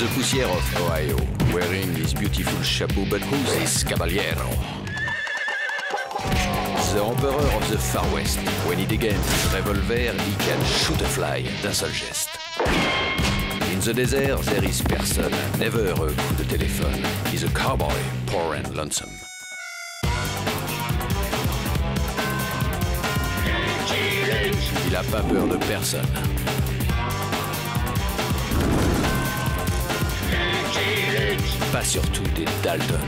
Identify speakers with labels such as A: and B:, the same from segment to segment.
A: the poussière of Ohio, wearing his beautiful chapeau, but who's this caballero? The emperor of the Far West. When he degains his revolver, he can shoot a fly d'un seul geste. In the desert, there is person, never a coup de téléphone. He's a cowboy, poor and lonesome. Il a pas peur de personne. Pas surtout des Dalton.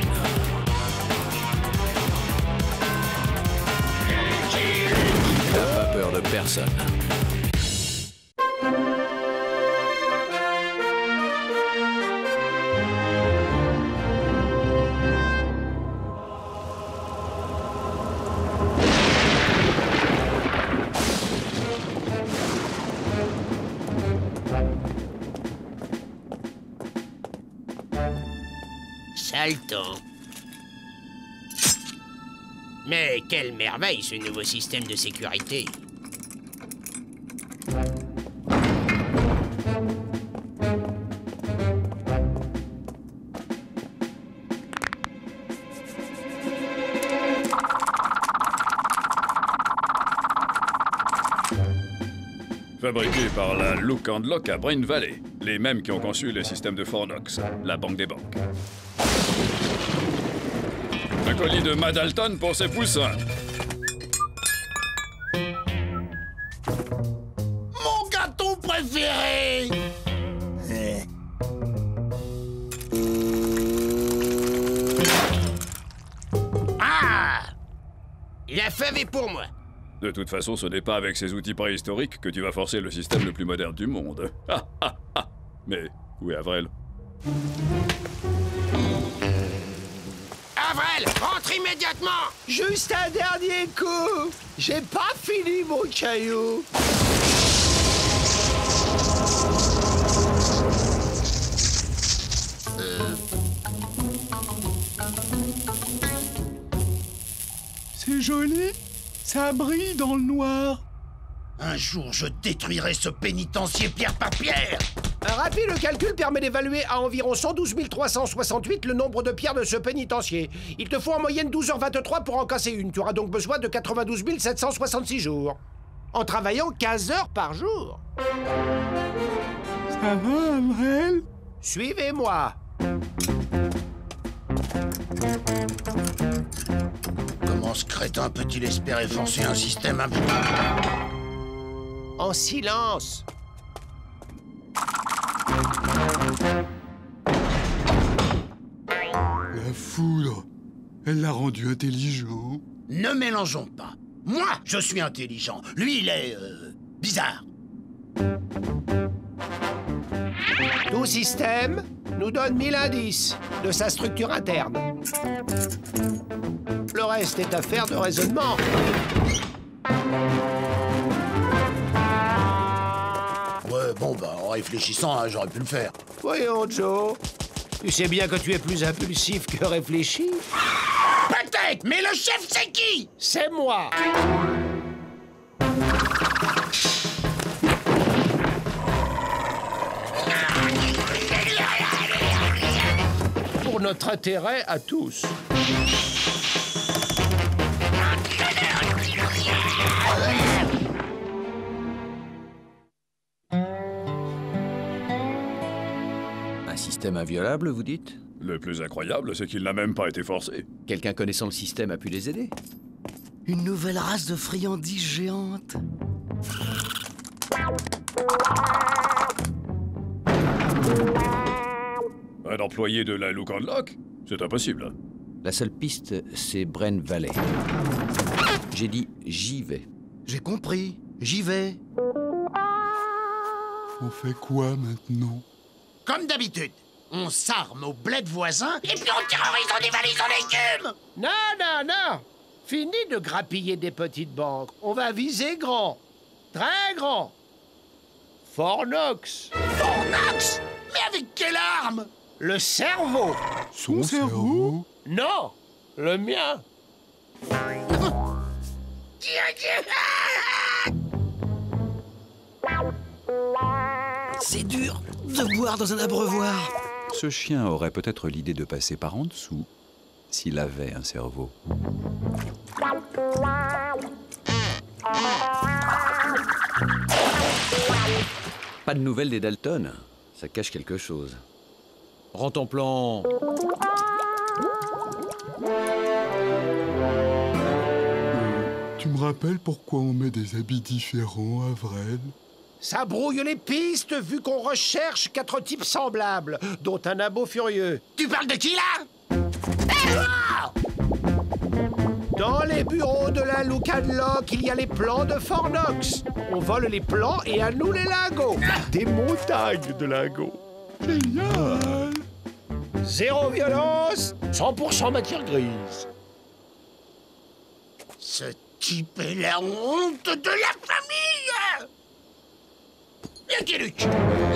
A: Il a pas peur de personne.
B: Quelle merveille ce nouveau système de sécurité.
C: Fabriqué par la Look and Lock à Brain Valley, les mêmes qui ont conçu le système de Fornox, la banque des banques. Un colis de Madalton pour ses poussins.
D: Mon gâteau préféré
B: Ah La fève est pour moi.
C: De toute façon, ce n'est pas avec ces outils préhistoriques que tu vas forcer le système le plus moderne du monde. Ah, ah, ah. Mais où est Avril
B: rentre immédiatement
D: Juste un dernier coup J'ai pas fini mon caillou
E: C'est joli. Ça brille dans le noir.
D: Un jour, je détruirai ce pénitencier pierre par pierre
F: Un rapide calcul permet d'évaluer à environ 112 368 le nombre de pierres de ce pénitencier. Il te faut en moyenne 12h23 pour en casser une. Tu auras donc besoin de 92 766 jours. En travaillant 15 heures par jour.
E: Ça va, Avrel
F: Suivez-moi.
D: Comment ce crétin peut-il espérer forcer un système un
F: En silence.
E: La foudre, elle l'a rendu intelligent.
D: Ne mélangeons pas. Moi, je suis intelligent. Lui, il est... euh, bizarre.
F: Tout système nous donne 1000 indices de sa structure interne. Le reste est affaire de raisonnement.
D: Bon, bah, en réfléchissant, hein, j'aurais pu le faire.
F: Voyons, Joe. Tu sais bien que tu es plus impulsif que réfléchi.
D: Peut-être, mais le chef, c'est qui?
F: C'est moi. Pour notre intérêt à tous.
A: Système inviolable, vous dites?
C: Le plus incroyable, c'est qu'il n'a même pas été forcé.
A: Quelqu'un connaissant le système a pu les aider?
G: Une nouvelle race de friandises géantes.
C: Un employé de la Look and Lock C'est impossible.
A: La seule piste, c'est Brain Valley. J'ai dit j'y vais.
G: J'ai compris. J'y vais.
E: On fait quoi maintenant?
D: Comme d'habitude, on s'arme au bled voisin et puis on terrorise, on dévalise, on légumes
F: Non, non, non. Fini de grappiller des petites banques. On va viser grand. Très grand. Fornox.
D: Fornax Mais avec quelle arme?
F: Le cerveau.
E: Son cerveau
F: Non, le mien.
G: C'est dur de boire dans un abreuvoir.
H: Ce chien aurait peut-être l'idée de passer par en dessous, s'il avait un cerveau.
A: Pas de nouvelles des Dalton. Ça cache quelque chose. Rends ton plan.
I: Tu me rappelles pourquoi on met des habits différents, Avril
F: Ça brouille les pistes vu qu'on recherche quatre types semblables, dont un abo furieux.
D: Tu parles de qui, là?
F: Dans les bureaux de la Look and Lock, il y a les plans de Fornox. On vole les plans et à nous les lingots. Des montagnes de lingots.
I: Génial
F: Zéro violence, 100% matière grise.
D: Ce type est la honte de la famille Lucky Luke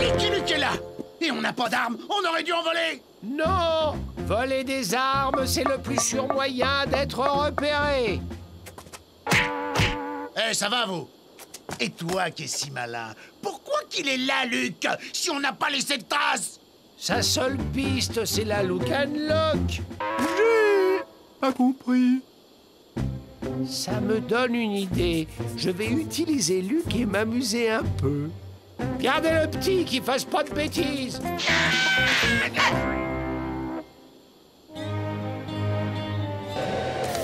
D: Lucky Luke est là Et on n'a pas d'armes, on aurait dû en voler
F: Non Voler des armes, c'est le plus sûr moyen d'être repéré.
D: Eh, ça va, vous? Et toi qui es si malin, pourquoi qu'il est là, Luc, si on n'a pas laissé de traces?
F: Sa seule piste, c'est la Look and Lock.
I: Pas compris.
F: Ça me donne une idée. Je vais utiliser Luc et m'amuser un peu. Gardez le petit qui fasse pas de bêtises.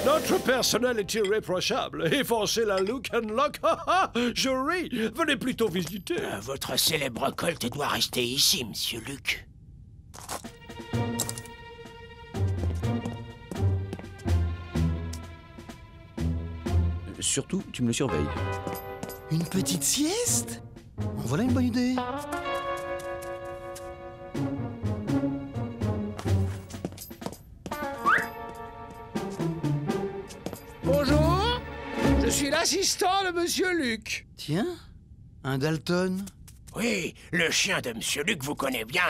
F: Notre personnel est irréprochable. Effacer la look and lock, je ris. Venez plutôt visiter.
B: Euh, votre célèbre colt doit rester ici, monsieur Luc.
A: Surtout, tu me le surveilles.
G: Une petite sieste? En voilà une bonne idée.
F: Bonjour, je suis l'assistant de Monsieur Luc.
G: Tiens, un Dalton.
B: Oui, le chien de monsieur Luc vous connaît bien.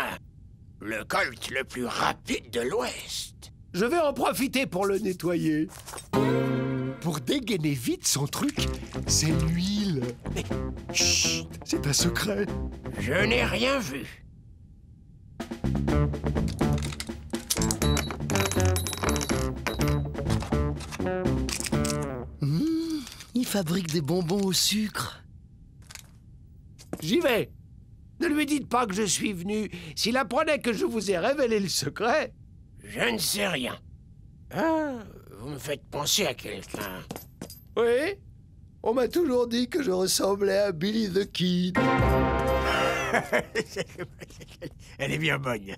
B: Le colt le plus rapide de l'Ouest.
F: Je vais en profiter pour le nettoyer. Pour dégainer vite son truc, c'est l'huile. Mais chut, c'est un secret.
B: Je n'ai rien vu.
G: Il fabrique des bonbons au sucre.
F: J'y vais. Ne lui dites pas que je suis venu. S'il apprenait que je vous ai révélé le secret.
B: Je ne sais rien. Ah, vous me faites penser à quelqu'un.
F: Oui On m'a toujours dit que je ressemblais à Billy the Kid.
B: Elle est bien bonne.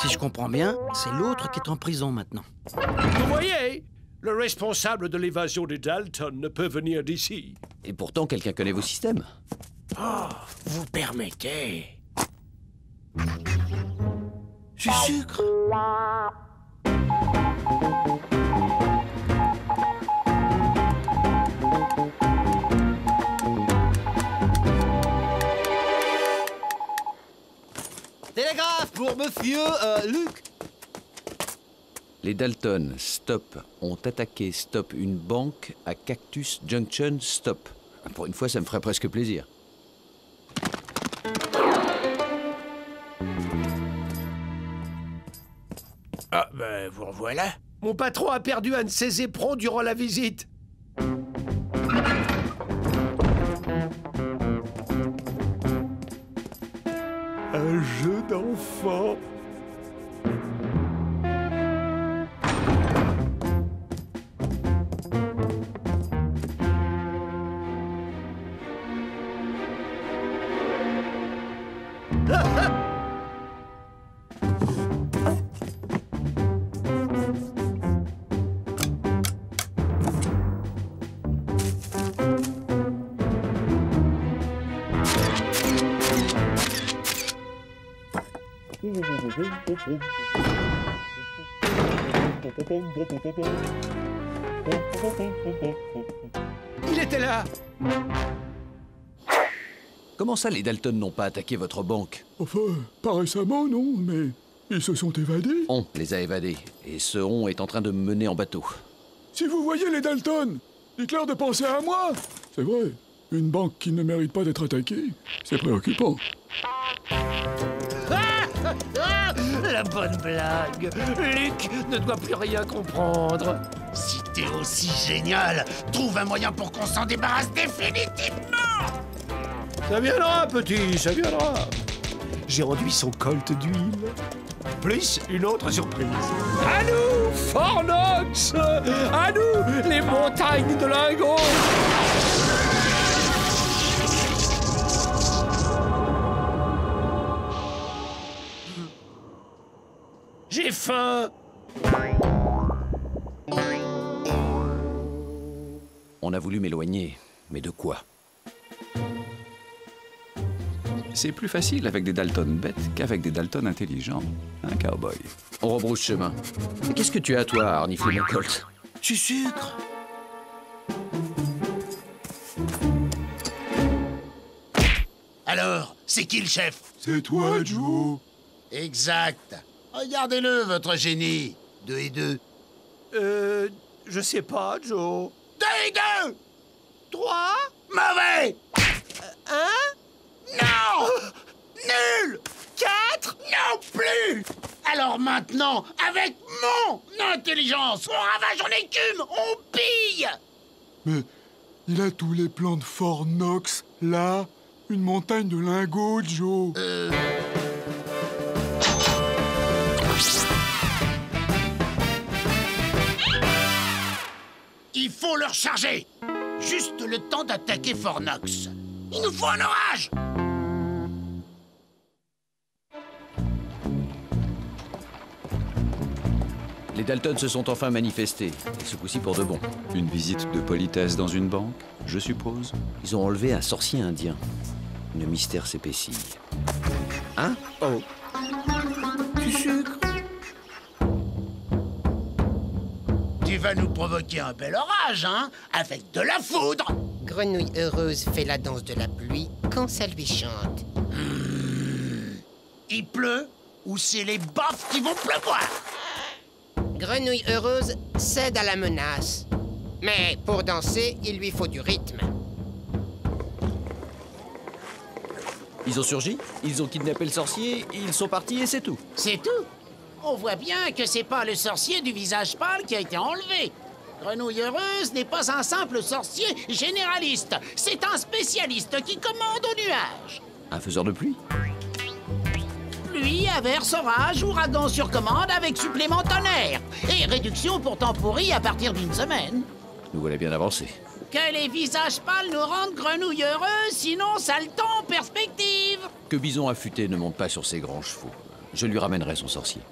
G: Si je comprends bien, c'est l'autre qui est en prison maintenant.
F: Vous voyez Le responsable de l'évasion des Dalton ne peut venir d'ici.
A: Et pourtant, quelqu'un connaît vos systèmes.
B: Oh, vous permettez.
G: Du sucre
J: Télégraphe pour monsieur euh, Luc.
A: Les Dalton, stop, ont attaqué, stop, une banque à Cactus Junction, stop. Pour une fois, ça me ferait presque plaisir.
B: Ah, ben, vous revoilà.
F: Mon patron a perdu un de ses éperons durant la visite. D'enfant. Il était là.
A: Comment ça, les Dalton n'ont pas attaqué votre banque?
I: Enfin, pas récemment, non, mais ils se sont évadés.
A: On les a évadés, et ce on est en train de me mener en bateau.
I: Si vous voyez les Dalton, dites-leur de penser à moi. C'est vrai, une banque qui ne mérite pas d'être attaquée, c'est préoccupant.
F: La bonne blague. Luc ne doit plus rien comprendre.
D: Si t'es aussi génial, trouve un moyen pour qu'on s'en débarrasse définitivement
F: Ça viendra, petit, ça viendra. J'ai rendu son colt d'huile. Plus une autre surprise. À nous, Fornox À nous, les montagnes de lingots J'ai faim
A: On a voulu m'éloigner, mais de quoi?
H: C'est plus facile avec des Dalton bêtes qu'avec des Dalton intelligents. Un cowboy?
A: On rebrousse chemin. Mais qu'est-ce que tu as, toi, à renifler mon colt
D: Tu sucre Alors, c'est qui le chef?
E: C'est toi, Joe.
D: Exact. Regardez-le, votre génie. Deux et deux.
F: Euh... Je sais pas, Joe.
D: Deux et deux
F: Trois
D: Mauvais
F: Un
D: Non Nul
F: Quatre
D: Non plus Alors maintenant, avec mon intelligence, on ravage en écume, on pille
E: Mais il a tous les plans de Fort Knox, là. Une montagne de lingots, Joe.
D: Euh... faut le recharger Juste le temps d'attaquer Fort Knox. Il nous faut un orage
A: Les Dalton se sont enfin manifestés, et ce coup-ci pour de bon.
H: Une visite de politesse dans une banque, je suppose?
A: Ils ont enlevé un sorcier indien. Le mystère s'épaissit. Hein? Oh
D: Du sucre Tu vas nous provoquer un bel orage, hein Avec de la foudre
B: Grenouille heureuse fait la danse de la pluie quand ça lui chante.
D: Il pleut ou c'est les baffes qui vont pleuvoir?
B: Grenouille heureuse cède à la menace. Mais pour danser, il lui faut du rythme.
A: Ils ont surgi, ils ont kidnappé le sorcier, ils sont partis et c'est tout.
K: C'est tout? On voit bien que c'est pas le sorcier du visage pâle qui a été enlevé. Grenouille heureuse n'est pas un simple sorcier généraliste. C'est un spécialiste qui commande au nuage.
A: Un faiseur de pluie
K: Pluie, averse, orage, ouragan sur commande avec supplément tonnerre. Et réduction pour temps pourri à partir d'une semaine.
A: Nous voilà bien avancés.
K: Que les visages pâles nous rendent grenouille heureuses, sinon ça le temps en perspective.
A: Que Bison affûté ne monte pas sur ses grands chevaux. Je lui ramènerai son sorcier.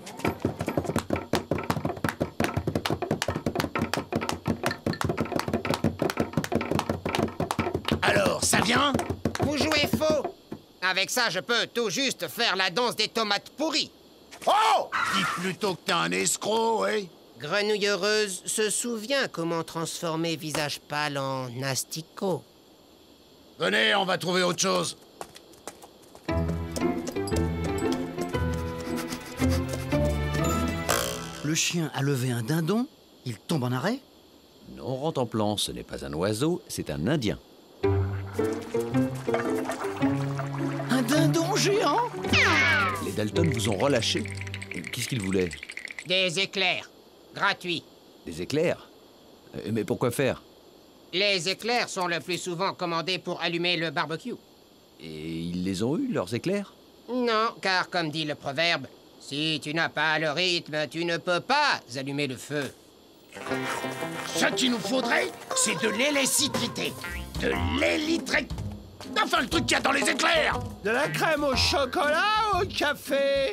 D: Alors, ça vient?
B: Vous jouez faux Avec ça, je peux tout juste faire la danse des tomates pourries.
D: Oh Dis plutôt que t'es un escroc, oui
B: Grenouille heureuse se souvient comment transformer visage pâle en asticot.
D: Venez, on va trouver autre chose.
G: Le chien a levé un dindon, il tombe en arrêt.
A: Non, rentre en plan, ce n'est pas un oiseau, c'est un Indien.
G: Un dindon géant?
A: Les Dalton vous ont relâché? Qu'est-ce qu'ils voulaient?
B: Des éclairs. Gratuits.
A: Des éclairs? Euh, Mais pourquoi faire?
B: Les éclairs sont le plus souvent commandés pour allumer le barbecue.
A: Et ils les ont eus, leurs éclairs?
B: Non, car comme dit le proverbe, si tu n'as pas le rythme, tu ne peux pas allumer le feu.
D: Ce qu'il nous faudrait, c'est de l'électricité. De l'électricité. Enfin, le truc qu'il y a dans les éclairs
F: De la crème au chocolat ou au café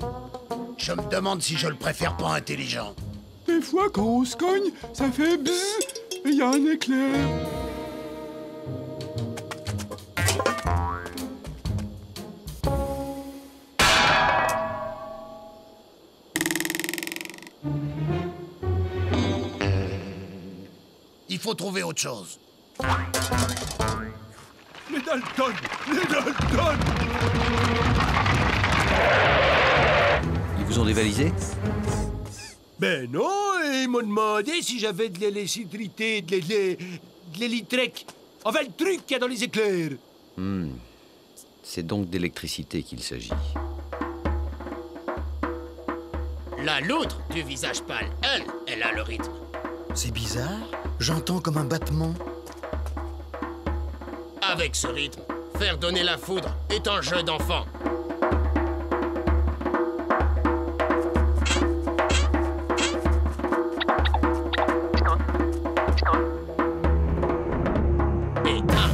D: Je me demande si je le préfère pas intelligent.
E: Des fois, quand on se cogne, ça fait bzzz et il y a un éclair.
D: Il faut trouver autre chose.
F: Les Dalton Les Dalton
A: Ils vous ont dévalisé
F: Ben non, ils m'ont demandé si j'avais de l'électricité, de l'é- de l'électrique. Enfin, le truc qu'il y a dans les éclairs.
A: Hmm. C'est donc d'électricité qu'il s'agit.
D: La loutre du visage pâle, elle, elle a le rythme.
G: C'est bizarre. J'entends comme un battement.
D: Avec ce rythme, faire donner la foudre est un jeu d'enfant. Et un,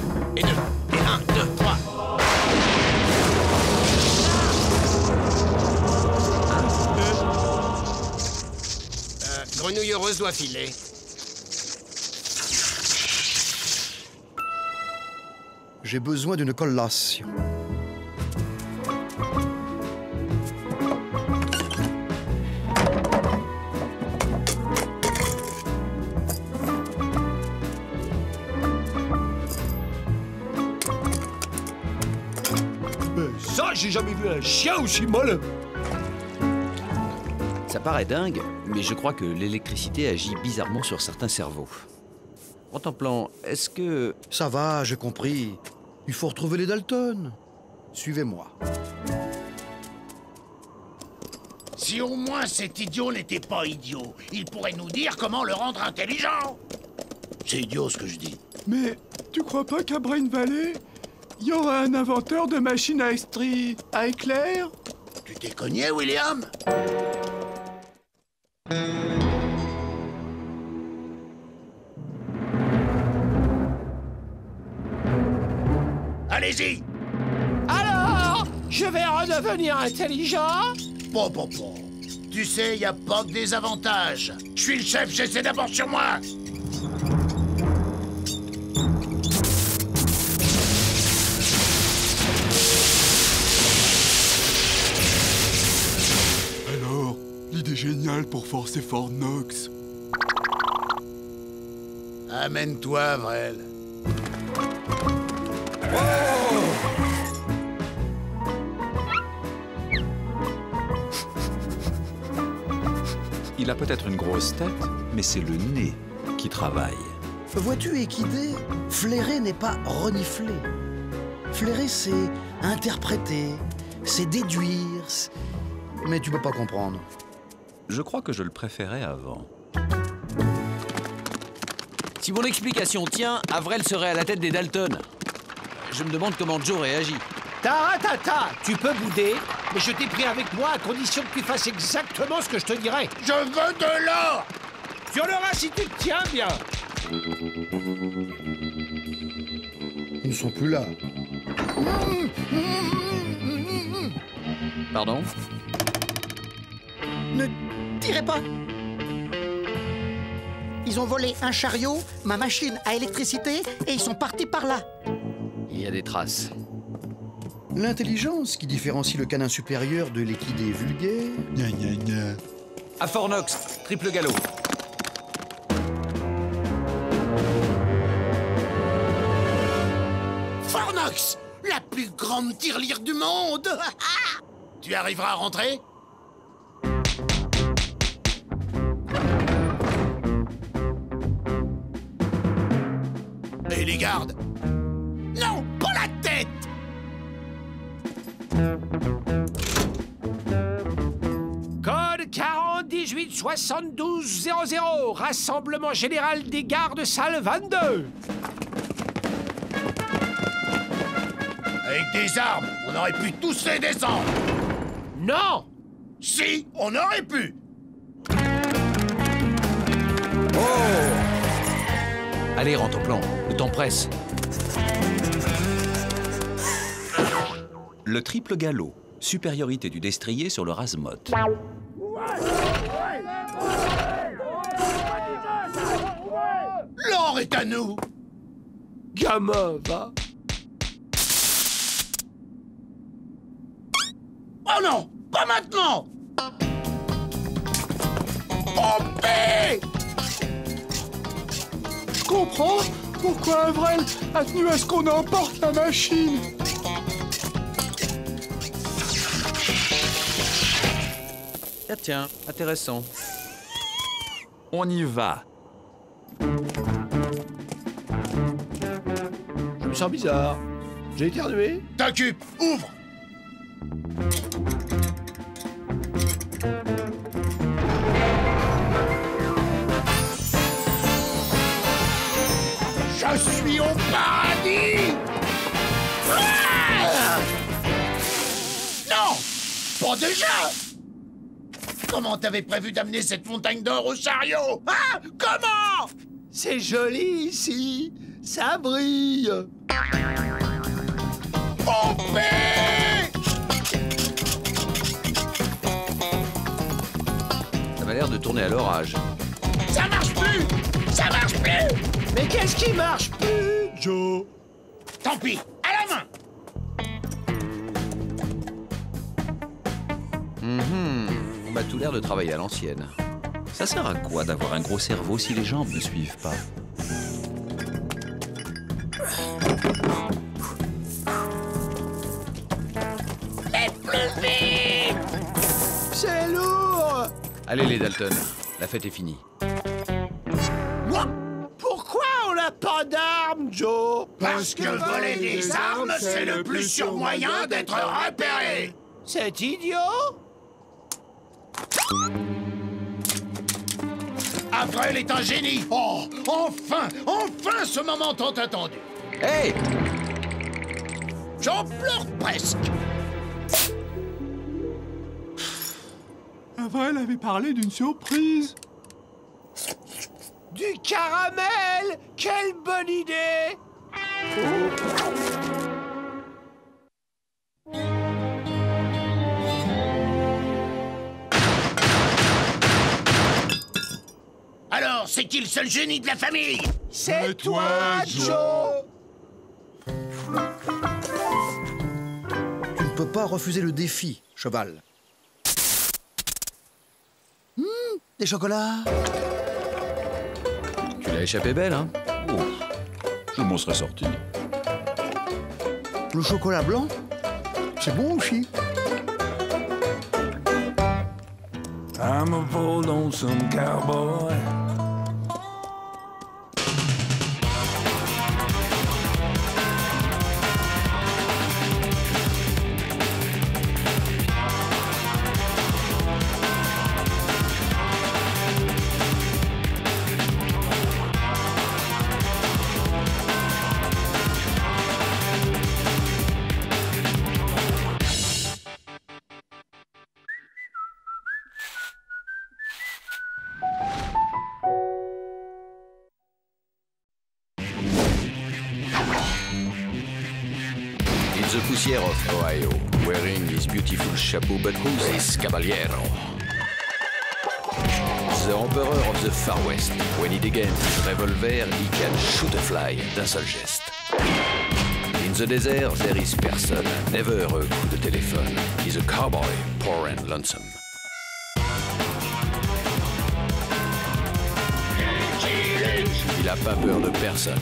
G: J'ai besoin d'une collation.
F: Mais ça, j'ai jamais vu un chien aussi molle.
A: Ça paraît dingue, mais je crois que l'électricité agit bizarrement sur certains cerveaux. Contemplant, est-ce que...
G: Ça va, j'ai compris. Il faut retrouver les Dalton. Suivez-moi.
D: Si au moins cet idiot n'était pas idiot, il pourrait nous dire comment le rendre intelligent. C'est idiot ce que je dis.
E: Mais tu crois pas qu'à Brain Valley, il y aura un inventeur de machines à estrie à éclair?
D: Tu t'es cogné, William? Allez-y
F: Alors, je vais redevenir intelligent
D: Bon, bon, bon. Tu sais, y a pas que des avantages. Je suis le chef, j'essaie d'abord sur moi.
E: Alors, l'idée géniale pour forcer Fort Knox.
D: Amène-toi, Avrel.
A: Il a peut-être une grosse tête, mais c'est le nez qui travaille.
G: Vois-tu, Équidé, flairer n'est pas renifler. Flairer, c'est interpréter, c'est déduire. c'est- Mais tu peux pas comprendre.
A: Je crois que je le préférais avant.
L: Si mon explication tient, Avrel serait à la tête des Dalton. Je me demande comment Joe réagit.
F: Taratata, tu peux bouder, mais je t'ai pris avec moi à condition que tu fasses exactement ce que je te dirai.
D: Je veux de l'or
F: auras si tu te tiens bien.
G: Ils ne sont plus là.
L: Pardon
M: Ne tirez pas Ils ont volé un chariot, ma machine à électricité, et ils sont partis par là.
L: Il y a des traces.
G: L'intelligence qui différencie le canin supérieur de l'équidé vulgaire. Gna gna gna.
L: À Fornox, triple galop.
D: Fornox La plus grande tirelire du monde Tu arriveras à rentrer? Et les gardes
F: 40 18 72 00, Rassemblement général des gardes salle 22.
D: Avec des armes, on aurait pu tous les descendre
F: Non
D: Si, on aurait pu
L: Allez, rentre au plan. Le temps presse.
A: Le triple galop. Supériorité du destrier sur le Razmot.
D: Est à nous
F: Gamin, va.
D: Oh non Pas maintenant Oh paix
E: Je comprends pourquoi Avrel a tenu à ce qu'on emporte la machine.
L: Ah tiens, intéressant.
A: On y va.
F: me sens bizarre. J'ai éternué
D: T'incupe Ouvre. Je suis au paradis. Non Pas déjà. Comment t'avais prévu d'amener cette montagne d'or au chariot Hein? Comment?
F: C'est joli ici. Ça brille.
N: Ça m'a l'air de tourner à l'orage.
D: Ça marche plus Ça marche plus
F: Mais qu'est-ce qui marche plus, Joe?
D: Tant pis, à la main
N: Mhm. On m'a tout l'air de travailler à l'ancienne.
H: Ça sert à quoi d'avoir un gros cerveau si les jambes ne suivent pas?
N: Allez les Dalton, la fête est finie.
F: Pourquoi on n'a pas d'armes, Joe?
D: Parce que voler des armes, c'est le plus sûr moyen d'être repéré.
F: C'est idiot.
D: Avril est un génie. Oh Enfin Enfin ce moment tant attendu.
N: Hey!
D: J'en pleure presque
E: Avait parlé d'une surprise.
F: Du caramel! Quelle bonne idée!
D: Alors, c'est qui le seul génie de la famille?
F: C'est toi, Joe!
G: Tu ne peux pas refuser le défi, cheval. Hum, des chocolats
N: Tu l'as échappé belle, hein
O: Je m'en serais sorti.
G: Le chocolat blanc C'est bon aussi.
P: I'm a bold lonesome cowboy.
A: Chapeau, but who's this caballero? The Emperor of the Far West. When he against his revolver, he can shoot a fly d'un seul geste. In the desert, there is person, never a coup de téléphone. He's a cowboy, poor and lonesome. Il a pas peur de personne.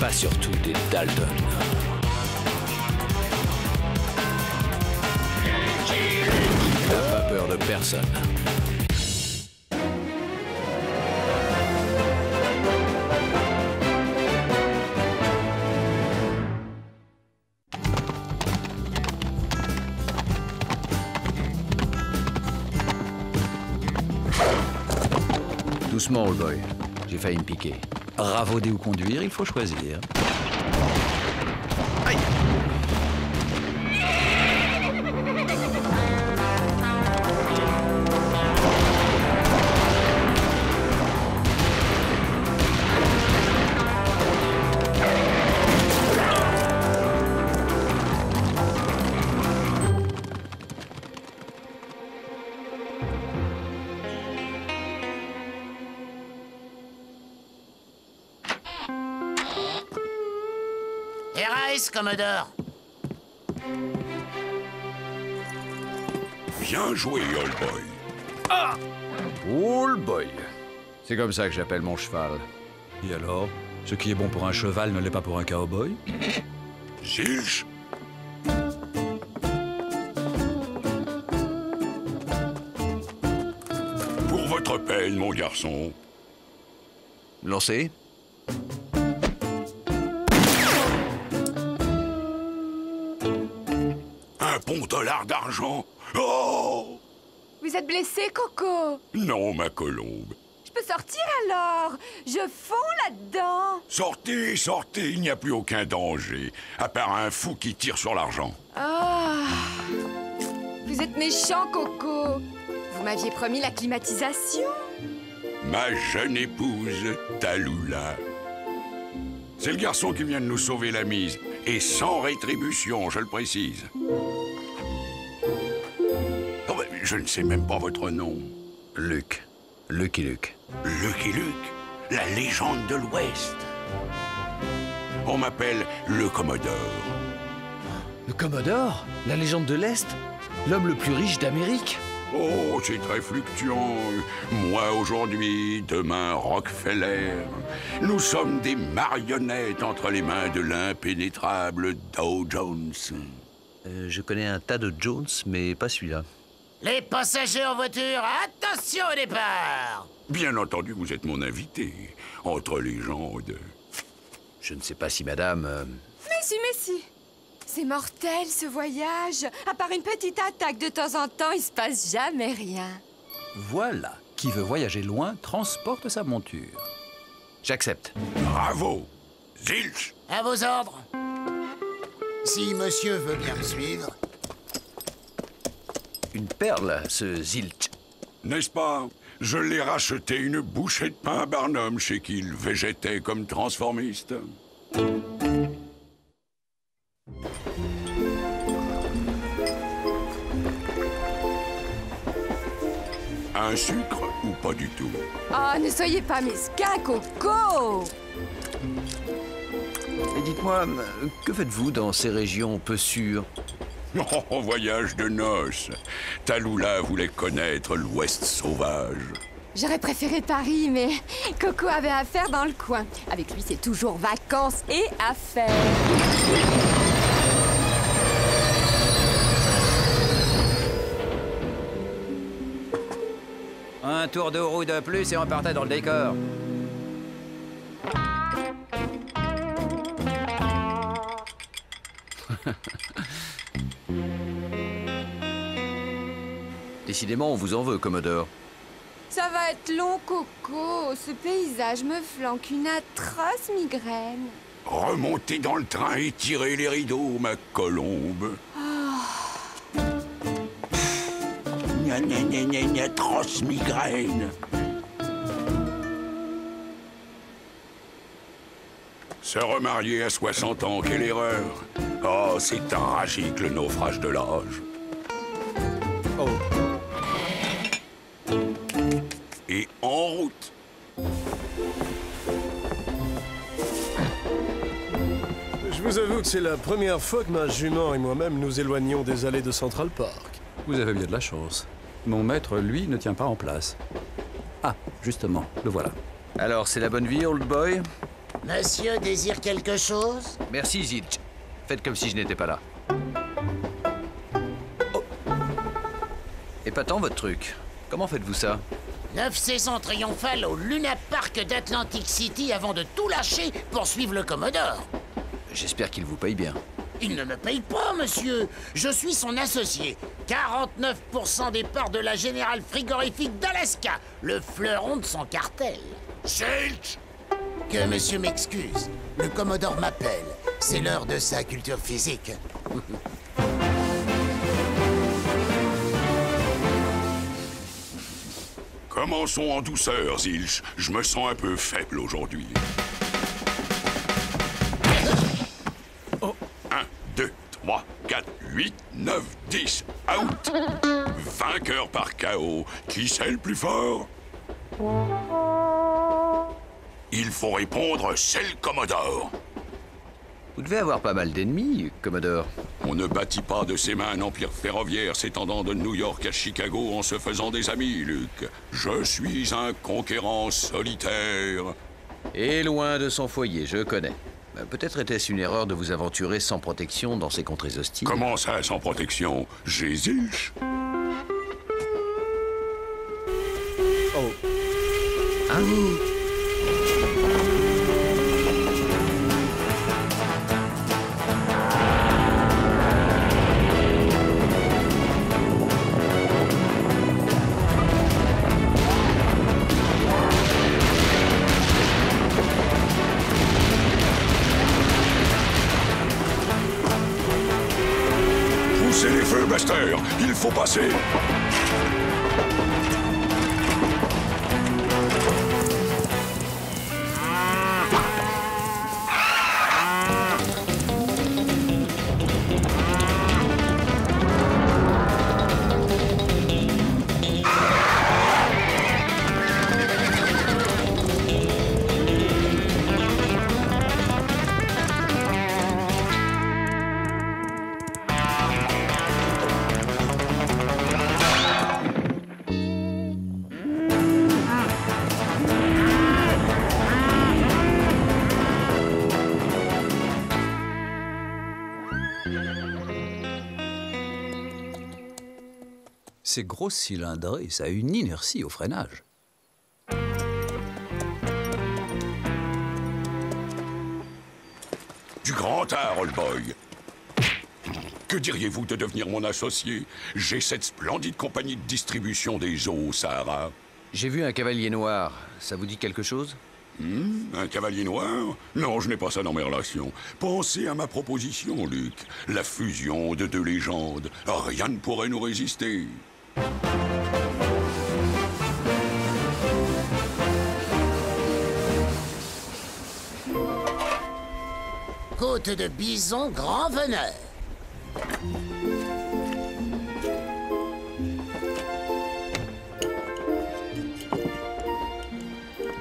A: Pas surtout des Dalton. N'a pas peur de personne.
N: Doucement, old boy. J'ai failli me piquer.
H: Ravauder ou conduire, il faut choisir.
Q: Commodore.
O: Bien joué, old boy.
N: Old boy. C'est comme ça que j'appelle mon cheval.
H: Et alors? Ce qui est bon pour un cheval ne l'est pas pour un cowboy?
O: Zilch Pour votre peine, mon garçon.
N: Lancé
O: D'argent. Oh
R: Vous êtes blessé, Coco
O: Non, ma colombe.
R: Je peux sortir alors Je fonds là-dedans
O: Sortez, sortez, il n'y a plus aucun danger, à part un fou qui tire sur l'argent.
R: Ah Vous êtes méchant, Coco Vous m'aviez promis la climatisation
O: Ma jeune épouse, Talula. C'est le garçon qui vient de nous sauver la mise, et sans rétribution, je le précise. Je ne sais même pas votre nom.
A: Luc. Lucky Luke.
O: Lucky Luke, la légende de l'Ouest. On m'appelle le Commodore.
A: Le Commodore? La légende de l'Est? L'homme le plus riche d'Amérique?
O: Oh, c'est très fluctuant. Moi aujourd'hui, demain Rockefeller. Nous sommes des marionnettes entre les mains de l'impénétrable Dow Jones.
A: Euh, je connais un tas de Jones, mais pas celui-là.
S: Les passagers en voiture, attention au départ
O: Bien entendu, vous êtes mon invité. Entre légendes.
A: Je ne sais pas si madame... euh,
R: Mais si, mais si C'est mortel, ce voyage À part une petite attaque de temps en temps, il se passe jamais rien.
H: Voilà. Qui veut voyager loin transporte sa monture.
A: J'accepte.
O: Bravo Zilch
S: À vos ordres
D: Si monsieur veut bien me suivre.
A: Une perle, ce Zilch.
O: N'est-ce pas? Je l'ai racheté une bouchée de pain à Barnum chez qui il végétait comme transformiste. Un sucre ou pas du tout?
R: Ah, ne soyez pas mesquin, Coco
A: Et dites-moi, que faites-vous dans ces régions peu sûres?
O: Oh, voyage de noces Talula voulait connaître l'Ouest sauvage.
R: J'aurais préféré Paris, mais Coco avait affaire dans le coin. Avec lui, c'est toujours vacances et affaires.
H: Un tour de roue de plus et on partait dans le décor.
A: Décidément, on vous en veut, Commodore.
R: Ça va être long, Coco. Ce paysage me flanque une atroce migraine.
O: Remontez dans le train et tirez les rideaux, ma colombe. Gna gna gna gna gna, atroce migraine. Se remarier à 60 ans, quelle erreur Oh, c'est tragique le naufrage de l'âge.
T: Que c'est la première fois que ma jument et moi-même nous éloignons des allées de Central Park.
H: Vous avez bien de la chance. Mon maître, lui, ne tient pas en place. Ah, justement, le voilà.
A: Alors, c'est la bonne vie, old boy?
S: Monsieur désire quelque chose?
A: Merci, Zilch. Faites comme si je n'étais pas là. Oh. Épatant, votre truc. Comment faites-vous ça?
S: Neuf saisons triomphales au Luna Park d'Atlantic City avant de tout lâcher pour suivre le Commodore.
A: J'espère qu'il vous paye bien.
S: Il ne me paye pas, monsieur. Je suis son associé. 49% des parts de la Générale Frigorifique d'Alaska, le fleuron de son cartel.
O: Zilch
S: Que monsieur m'excuse. Le Commodore m'appelle. C'est l'heure de sa culture physique.
O: Commençons en douceur, Zilch. Je me sens un peu faible aujourd'hui. 8, 9, 10. Out Vainqueur par KO. Qui c'est le plus fort? Il faut répondre, c'est le Commodore.
A: Vous devez avoir pas mal d'ennemis, Commodore.
O: On ne bâtit pas de ses mains un empire ferroviaire s'étendant de New York à Chicago en se faisant des amis, Luc. Je suis un conquérant solitaire.
A: Et loin de son foyer, je connais. Euh, Peut-être était-ce une erreur de vous aventurer sans protection dans ces contrées hostiles.
O: Comment ça, sans protection? Zilch
T: Oh.
A: Hein
O: feu,
H: Ces grosses cylindrées, ça a une inertie au freinage.
O: Du grand art, old boy. Que diriez-vous de devenir mon associé? J'ai cette splendide compagnie de distribution des eaux au Sahara.
A: J'ai vu un cavalier noir. Ça vous dit quelque chose?
O: Hmm, un cavalier noir? Non, je n'ai pas ça dans mes relations. Pensez à ma proposition, Luc. La fusion de deux légendes. Rien ne pourrait nous résister.
S: Côte de bison grand veneur.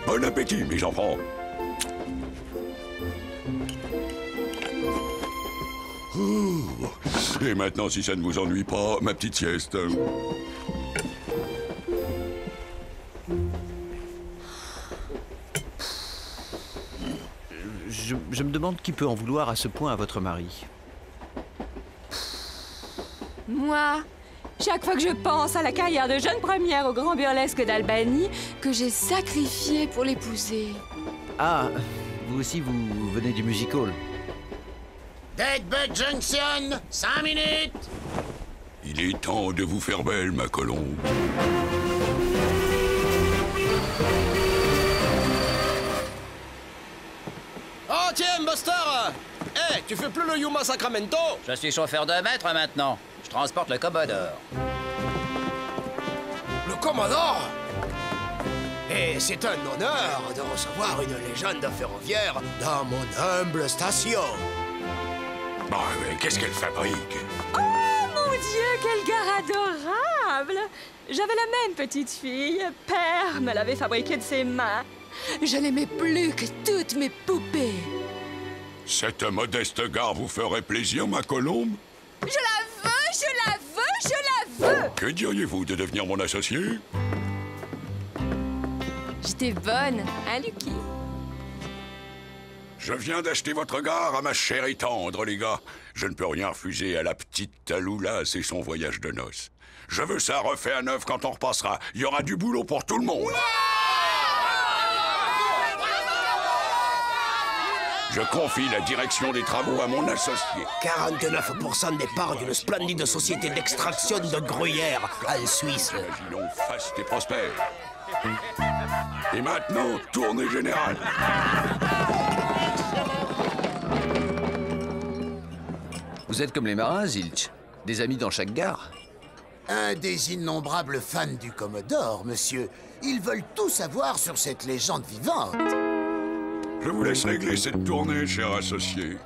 O: Bon appétit, mes enfants. Et maintenant, si ça ne vous ennuie pas, ma petite sieste.
A: je, je me demande qui peut en vouloir à ce point à votre mari.
R: Moi, chaque fois que je pense à la carrière de jeune première au Grand Burlesque d'Albanie, que j'ai sacrifiée pour l'épouser.
A: Ah, vous aussi, vous venez du music hall.
S: Deadbug Junction, 5 minutes
O: Il est temps de vous faire belle, ma colombe.
F: Oh tiens, Buster Eh, tu fais plus le Yuma Sacramento?
U: Je suis chauffeur de maître maintenant. Je transporte le Commodore.
F: Le Commodore? Et c'est un honneur de recevoir une légende ferroviaire dans mon humble station.
O: Bah, mais qu'est-ce qu'elle fabrique?
R: Oh mon Dieu, quelle gare adorable J'avais la même petite fille. Père me l'avait fabriquée de ses mains. Je l'aimais plus que toutes mes poupées.
O: Cette modeste gare vous ferait plaisir, ma colombe?
R: Je la veux, je la veux, je la veux
O: Que diriez-vous de devenir mon associé?
R: J'étais bonne, hein, Lucky?
O: Je viens d'acheter votre gare à ma chère et tendre, les gars. Je ne peux rien refuser à la petite Taloulas et son voyage de noces. Je veux ça refait à neuf quand on repassera. Il y aura du boulot pour tout le monde. Je confie la direction des travaux à mon associé.
F: 49% des parts d'une splendide société d'extraction de gruyère en Suisse.
O: Imaginons faste et prospère. Et maintenant, tournée générale.
A: Vous êtes comme les marins, Zilch. Des amis dans chaque gare.
S: Un des innombrables fans du Commodore, monsieur. Ils veulent tout savoir sur cette légende vivante.
O: Je vous laisse régler cette tournée, cher associé.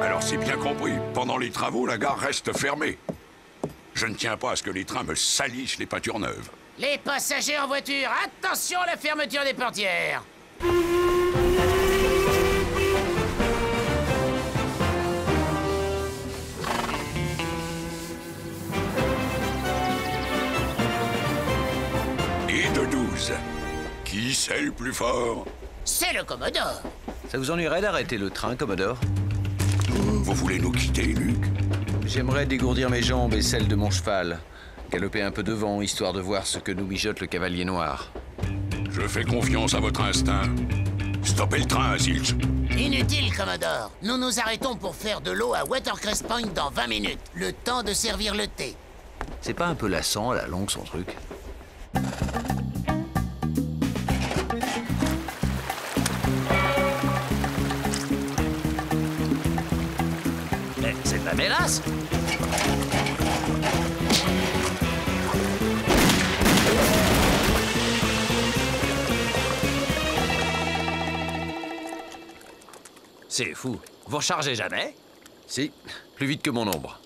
O: Alors, c'est bien compris, pendant les travaux, la gare reste fermée. Je ne tiens pas à ce que les trains me salissent les peintures neuves.
S: Les passagers en voiture, attention à la fermeture des portières
O: c'est le plus fort
S: C'est le Commodore
A: Ça vous ennuierait d'arrêter le train, Commodore
O: Vous voulez nous quitter, Luc
A: J'aimerais dégourdir mes jambes et celles de mon cheval. Galoper un peu devant, histoire de voir ce que nous mijote le cavalier noir.
O: Je fais confiance à votre instinct. Stoppez le train, Zilch.
S: Inutile, Commodore. Nous nous arrêtons pour faire de l'eau à Watercress Point dans 20 minutes. Le temps de servir le thé.
A: C'est pas un peu lassant, à la longue, son truc
U: La mélasse
A: C'est fou.
U: Vous rechargez jamais?
A: Si, plus vite que mon ombre.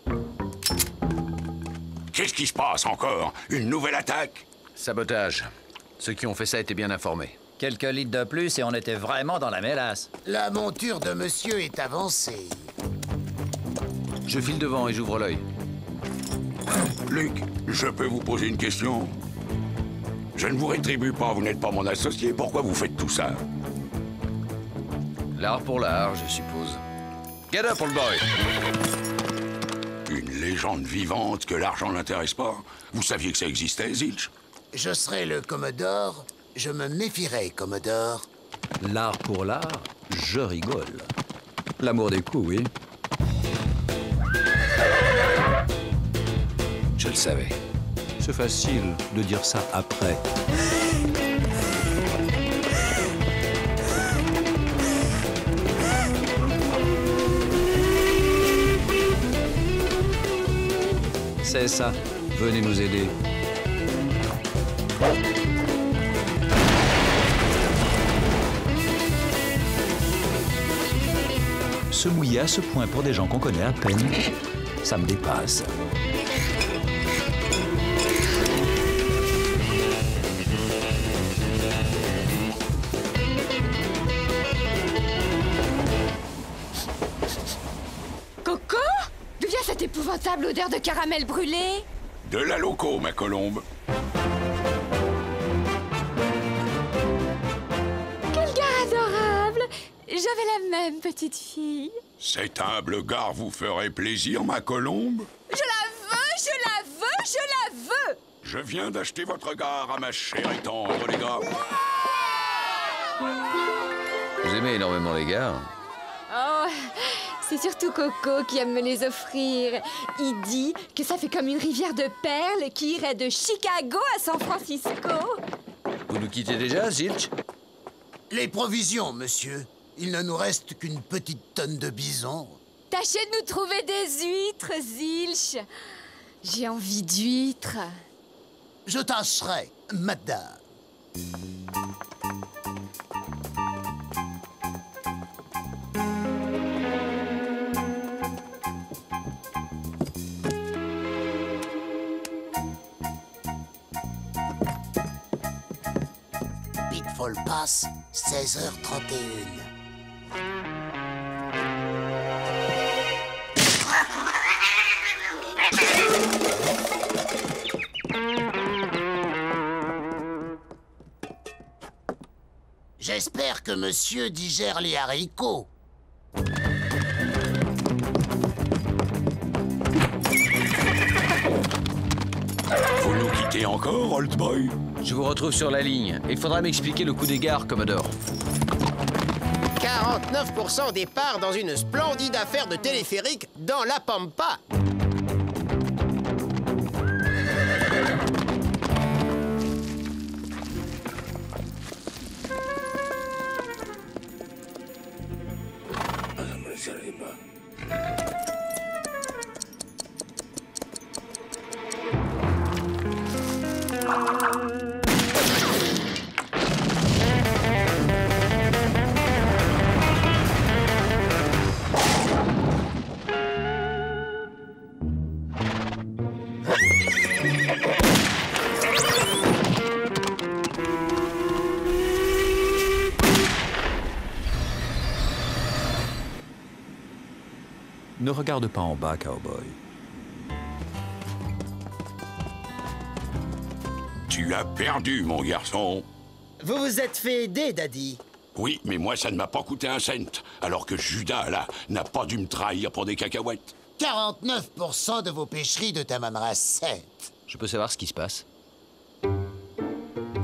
O: Qu'est-ce qui se passe encore? Une nouvelle attaque?
A: Sabotage. Ceux qui ont fait ça étaient bien informés.
U: Quelques litres de plus et on était vraiment dans la mélasse.
D: La monture de monsieur est avancée.
A: Je file devant et j'ouvre l'œil.
O: Luc, je peux vous poser une question Je ne vous rétribue pas, vous n'êtes pas mon associé. Pourquoi vous faites tout ça?
A: L'art pour l'art, je suppose. Get up, old boy
O: Une légende vivante que l'argent n'intéresse pas Vous saviez que ça existait, Zilch?
D: Je serai le Commodore, je me méfierai, Commodore.
H: L'art pour l'art, je rigole. L'amour des coups, oui.
A: Je le savais.
H: C'est facile de dire ça après. C'est ça. Venez nous aider. Se mouiller à ce point pour des gens qu'on connaît à peine, ça me dépasse.
R: Coco D'où vient cette épouvantable odeur de caramel brûlé?
O: De la loco, ma colombe.
R: Quel gars adorable J'avais la même petite fille.
O: Cet humble gars vous ferait plaisir, ma colombe
R: Je la veux, je la veux, je la veux
O: Je viens d'acheter votre gare à ma chère et tendre, les gars.
A: Vous aimez énormément les gars
R: Oh, c'est surtout Coco qui aime me les offrir. Il dit que ça fait comme une rivière de perles qui irait de Chicago à San Francisco.
A: Vous nous quittez déjà, Zilch?
D: Les provisions, monsieur. Il ne nous reste qu'une petite tonne de bison.
R: Tâchez de nous trouver des huîtres, Zilch. J'ai envie d'huîtres.
D: Je tâcherai, madame. Pitfall Pass, 16h31. J'espère que monsieur digère les haricots.
O: Vous nous quittez encore, old boy?
A: Je vous retrouve sur la ligne. Il faudra m'expliquer le coup d'égard, Commodore.
B: 49% des parts dans une splendide affaire de téléphérique dans la Pampa.
H: Regarde pas en bas, cowboy.
O: Tu as perdu, mon garçon.
B: Vous vous êtes fait aider, Daddy.
O: Oui, mais moi, ça ne m'a pas coûté un cent. Alors que Judas, là, n'a pas dû me trahir pour des cacahuètes.
D: 49% de vos pêcheries de Tamanra 7.
A: Je peux savoir ce qui se passe?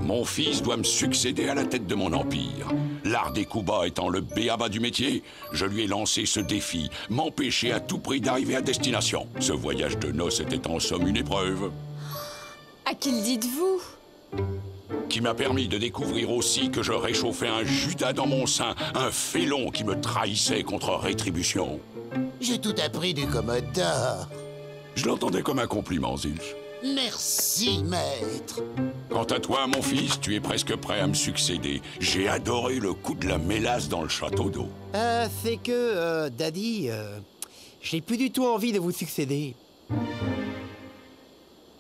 O: Mon fils doit me succéder à la tête de mon empire. L'art des coups bas étant le béaba du métier, je lui ai lancé ce défi, m'empêcher à tout prix d'arriver à destination. Ce voyage de noces était en somme une épreuve
R: À qui le dites-vous?
O: Qui m'a permis de découvrir aussi que je réchauffais un Judas dans mon sein, un félon qui me trahissait contre rétribution.
D: J'ai tout appris du Commodore.
O: Je l'entendais comme un compliment, Zilch.
D: Merci, maître.
O: Quant à toi, mon fils, tu es presque prêt à me succéder. J'ai adoré le coup de la mélasse dans le château d'eau.
F: Euh, c'est que, euh, Daddy, euh, j'ai plus du tout envie de vous succéder.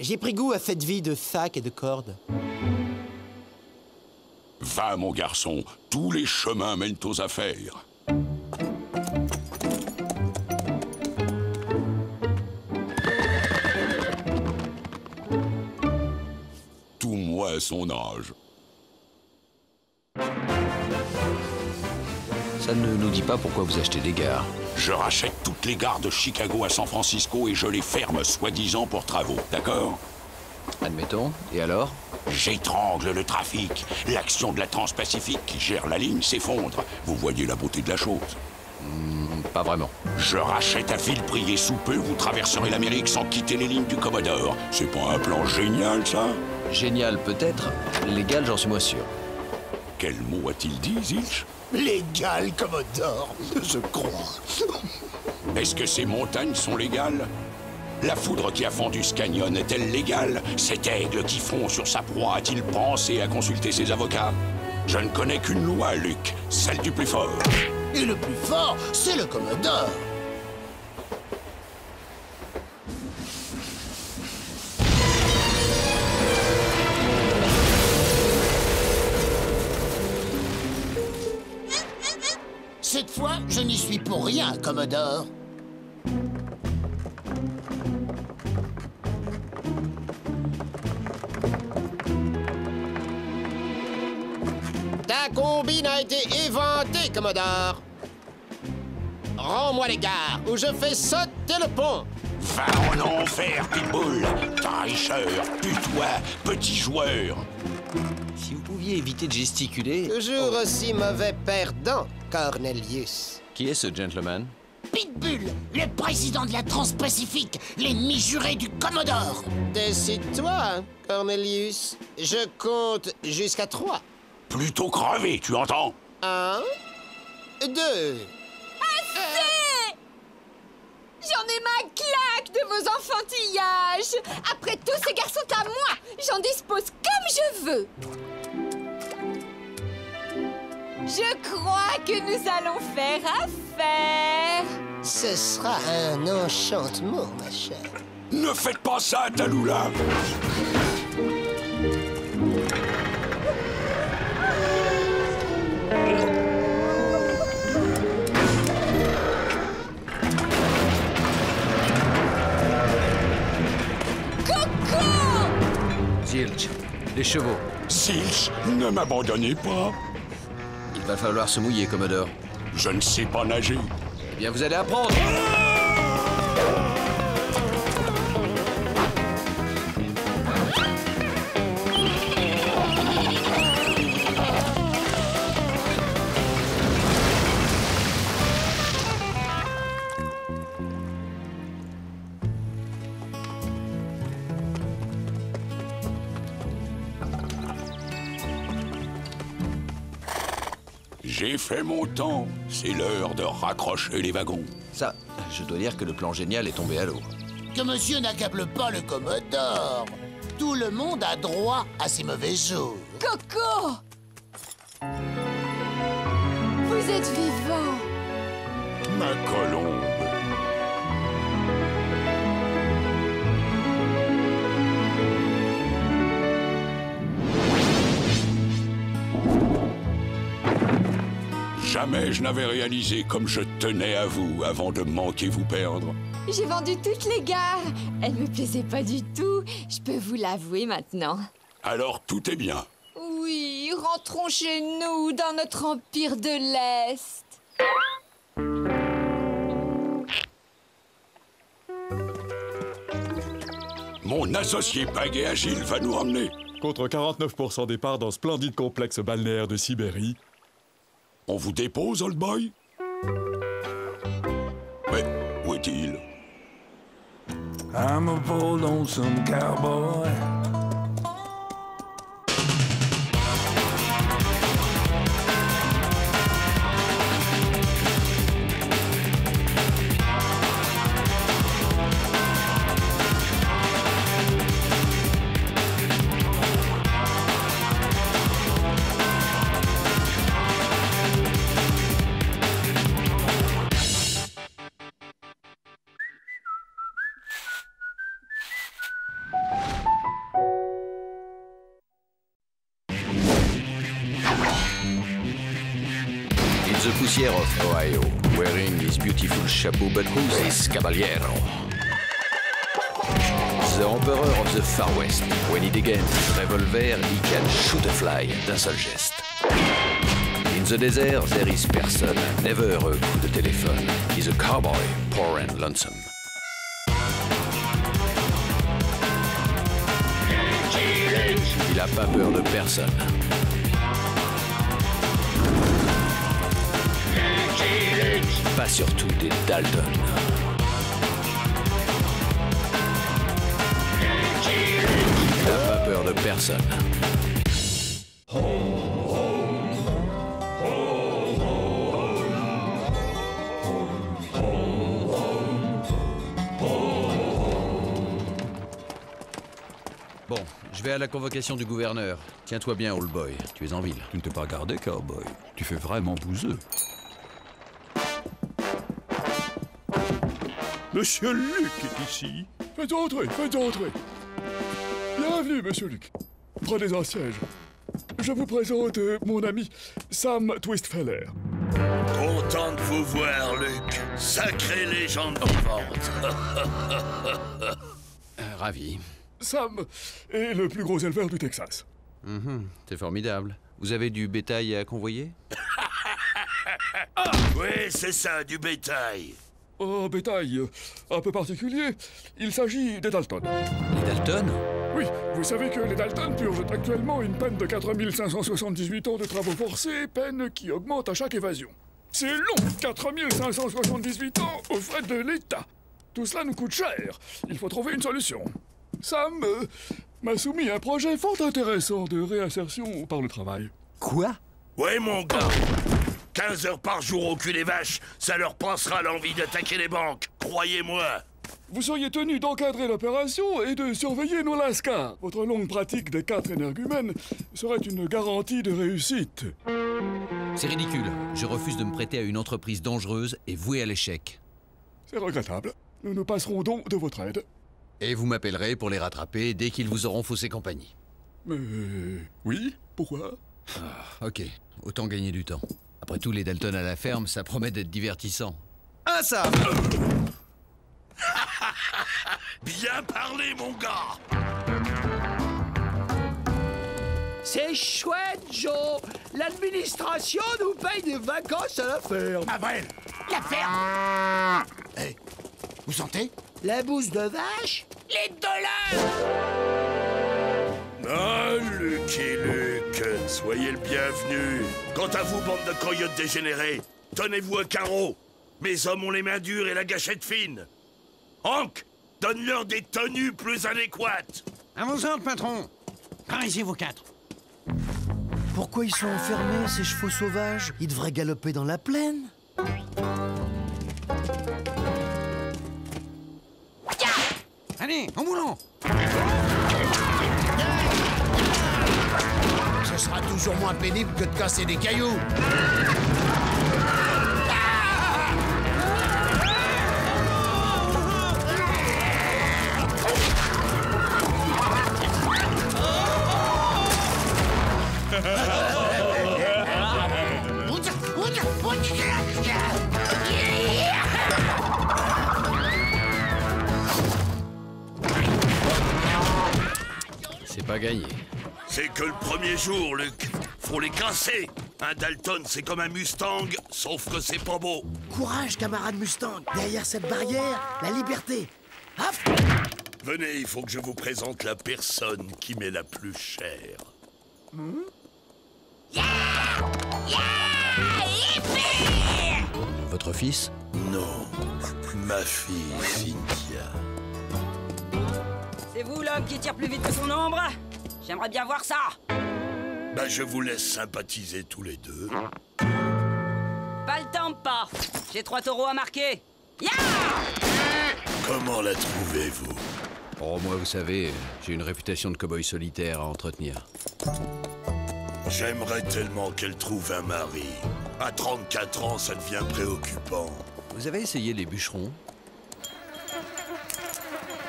F: J'ai pris goût à cette vie de sac et de cordes.
O: Va, mon garçon, tous les chemins mènent aux affaires. À son âge.
A: Ça ne nous dit pas pourquoi vous achetez des gares.
O: Je rachète toutes les gares de Chicago à San Francisco et je les ferme soi-disant pour travaux, d'accord?
A: Admettons. Et alors?
O: J'étrangle le trafic. L'action de la Transpacifique qui gère la ligne s'effondre. Vous voyez la beauté de la chose
A: Hmm, Pas vraiment.
O: Je rachète à vil prix et sous peu, vous traverserez l'Amérique sans quitter les lignes du Commodore. C'est pas un plan génial, ça?
A: Génial peut-être, légal j'en suis moins sûr.
O: Quel mot a-t-il dit, Zilch?
D: Légal, Commodore, je crois.
O: Est-ce que ces montagnes sont légales? La foudre qui a fendu ce canyon est-elle légale? Cet aigle qui fond sur sa proie a-t-il pensé à consulter ses avocats? Je ne connais qu'une loi, Luc, celle du plus fort.
D: Et le plus fort, c'est le Commodore. Pour rien, Commodore.
F: Ta combine a été éventée, Commodore. Rends-moi les gares ou je fais sauter le pont.
O: Va en enfer, Pitbull Tricheur, putois, petit joueur
A: Si vous pouviez éviter de gesticuler...
F: Toujours aussi mauvais perdant, Cornelius.
A: Qui est ce gentleman?
D: Pitbull, le président de la Transpacifique, l'ennemi juré du Commodore.
F: Décide-toi, Cornelius. Je compte jusqu'à trois.
O: Plutôt crevé, tu entends?
F: Un, deux.
R: Assez J'en ai ma claque de vos enfantillages Après tout, ces garçons sont à moi J'en dispose comme je veux Je crois que nous allons faire affaire
D: Ce sera un enchantement, ma chère.
O: Ne faites pas ça, Talula
R: Coco
A: Zilch, les chevaux.
O: Zilch, ne m'abandonnez pas
A: va falloir se mouiller, Commodore.
O: Je ne sais pas nager.
A: Eh bien, vous allez apprendre
O: Fait mon temps. C'est l'heure de raccrocher les wagons.
A: Ça, je dois dire que le plan génial est tombé à l'eau.
D: Que monsieur n'accable pas le Commodore. Tout le monde a droit à ses mauvais jours.
R: Coco Vous êtes vivant
O: Ma colombe. Jamais je n'avais réalisé comme je tenais à vous avant de manquer vous perdre.
R: J'ai vendu toutes les gares Elles me plaisaient pas du tout, je peux vous l'avouer maintenant.
O: Alors tout est bien.
R: Oui, rentrons chez nous, dans notre empire de l'Est.
O: Mon associé Pag et Agile va nous emmener.
I: Contre 49% des parts dans splendide complexe balnéaire de Sibérie.
O: On vous dépose, old boy? Mais où est-il?
P: I'm a bold lonesome cowboy.
L: Chapeau, this caballero? The Emperor of the Far West. When he again his revolver, he can shoot a fly d'un seul geste. In the desert, there is person, never a coup de téléphone. He's a cowboy, poor and lonesome. Il a pas peur de personne. Pas surtout des Dalton. Il n'a pas peur de personne.
A: Bon, je vais à la convocation du gouverneur. Tiens-toi bien, old boy. Tu es en ville.
H: Tu ne t'es pas gardé, cowboy. Tu fais vraiment bouseux.
I: Monsieur Luc est ici. Faites entrer, faites entrer. Bienvenue, monsieur Luc. Prenez un siège. Je vous présente euh, mon ami Sam Twistfeller.
V: Content de vous voir, Luc. Sacrée légende vivante.
A: Euh, ravi.
I: Sam est le plus gros éleveur du Texas.
A: Mhm, C'est formidable. Vous avez du bétail à convoyer?
V: Oui, c'est ça, du bétail.
I: Un bétail euh, un peu particulier. Il s'agit des Dalton.
A: Les Dalton
I: Oui, vous savez que les Dalton purgent actuellement une peine de 4578 ans de travaux forcés, peine qui augmente à chaque évasion. C'est long 4578 ans aux frais de l'État. Tout cela nous coûte cher. Il faut trouver une solution. Sam euh, m'a soumis un projet fort intéressant de réinsertion par le travail.
A: Quoi?
V: Ouais, mon gars. 15 heures par jour au cul des vaches, ça leur passera l'envie d'attaquer les banques. Croyez-moi.
I: Vous seriez tenu d'encadrer l'opération et de surveiller nos lascars. Votre longue pratique des quatre énergumènes serait une garantie de réussite.
A: C'est ridicule. Je refuse de me prêter à une entreprise dangereuse et vouée à l'échec.
I: C'est regrettable. Nous nous passerons donc de votre aide.
A: Et vous m'appellerez pour les rattraper dès qu'ils vous auront faussé compagnie.
I: Mais oui, pourquoi?
A: Ah, Ok, autant gagner du temps. Après tout, les Dalton à la ferme, ça promet d'être divertissant.
V: Ah, ça Bien parlé, mon gars.
F: C'est chouette, Joe. L'administration nous paye des vacances à la ferme.
D: Avril, la ferme. Hé, vous sentez?
F: La bouse de vache?
S: Les dollars
V: Ah, Luc et Luc, soyez le bienvenu. Quant à vous, bande de coyotes dégénérés, tenez-vous un carreau. Mes hommes ont les mains dures et la gâchette fine. Hank, donne-leur des tenues plus adéquates.
M: À vos ordres, patron. Par ici, vous quatre.
G: Pourquoi ils sont enfermés, ces chevaux sauvages? Ils devraient galoper dans la plaine.
M: Allez, au boulot
D: Ce sera toujours moins pénible que de casser des cailloux.
V: Premier jour, Luc. Faut les casser. Un Dalton, c'est comme un Mustang, sauf que c'est pas beau.
G: Courage, camarade Mustang. Derrière cette barrière, la liberté. Hop
V: Venez, il faut que je vous présente la personne qui m'est la plus chère.
A: Votre fils?
V: Non, ma fille Cynthia.
W: C'est vous l'homme qui tire plus vite que son ombre? J'aimerais bien voir ça
V: Bah, je vous laisse sympathiser tous les deux.
W: Pas le temps, pas J'ai trois taureaux à marquer Ya
V: Comment la trouvez-vous?
A: Oh, moi, vous savez, j'ai une réputation de cow-boy solitaire à entretenir.
V: J'aimerais tellement qu'elle trouve un mari. À 34 ans, ça devient préoccupant.
A: Vous avez essayé les bûcherons?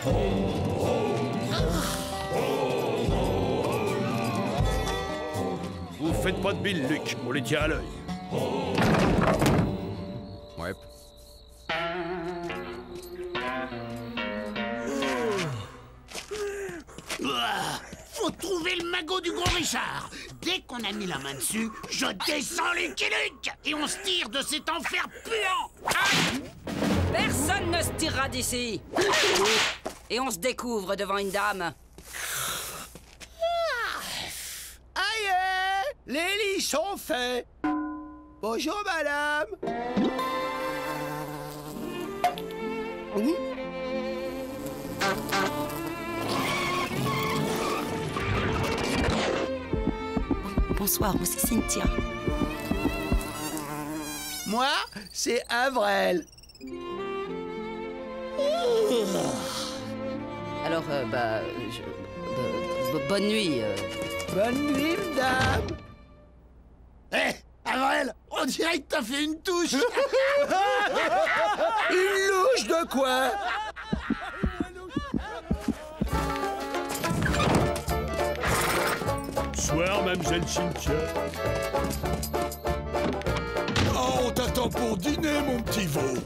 F: Vous faites pas de bile, Luc, on les tient à l'œil.
A: Ouais.
D: Ah, Faut trouver le magot du gros Richard. Dès qu'on a mis la main dessus, je descends les Luke et on se tire de cet enfer puant.
W: Personne ne se tirera d'ici. Et on se découvre devant une dame.
F: Aïe Les lits sont faits Bonjour, madame
W: Bonsoir, moi c'est Cynthia.
F: Moi, c'est Avrel.
W: Alors, euh, bah, je- euh, bo- bonne nuit. euh.
F: Bonne nuit, madame
D: Hé, Avrel, on dirait que t'as fait une touche.
F: Une louche de quoi?
V: Soir, mademoiselle Cynthia. Oh, on t'attend pour dîner, mon petit veau.
X: Debout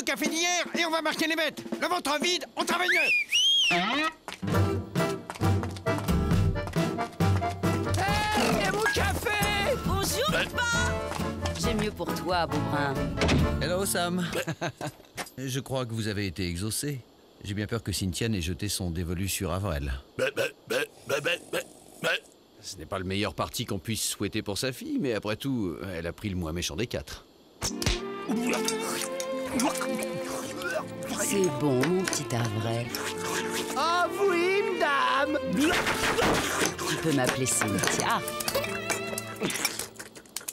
X: le café d'hier et on va marquer les bêtes Le ventre vide, on travaille mieux
F: Et mon café
W: Bonjour, papa J'ai mieux pour toi, Beaubrun.
A: Hello Sam. Je crois que vous avez été exaucé. J'ai bien peur que Cynthia n'ait jeté son dévolu sur Avrel.
V: Bah, bah.
A: Ce n'est pas le meilleur parti qu'on puisse souhaiter pour sa fille, mais après tout, elle a pris le moins méchant des quatre.
W: C'est bon, mon petit Avrel.
F: Ah oui, madame
W: Tu peux m'appeler Cynthia.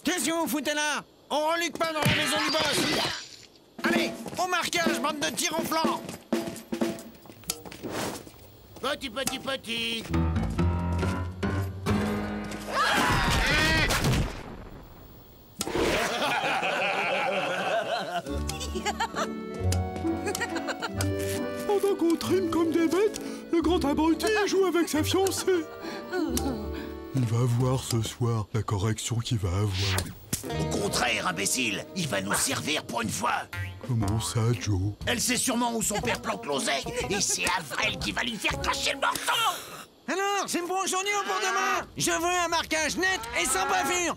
X: Qu'est-ce que vous foutez là? On reluque pas dans la maison du boss Allez, au marquage, bande de tirs au flanc
D: Petit, petit, petit.
E: Pendant qu'on trime comme des bêtes, le grand abruti joue avec sa fiancée. Il va voir ce soir la correction qu'il va avoir.
D: Au contraire, imbécile, il va nous servir pour une fois.
E: Comment ça, Joe?
D: Elle sait sûrement où son père plante l'oseille, et c'est Avrel qui va lui faire cracher le morceau.
X: Alors, c'est pour aujourd'hui ou pour demain Je veux un marquage net et sans bavure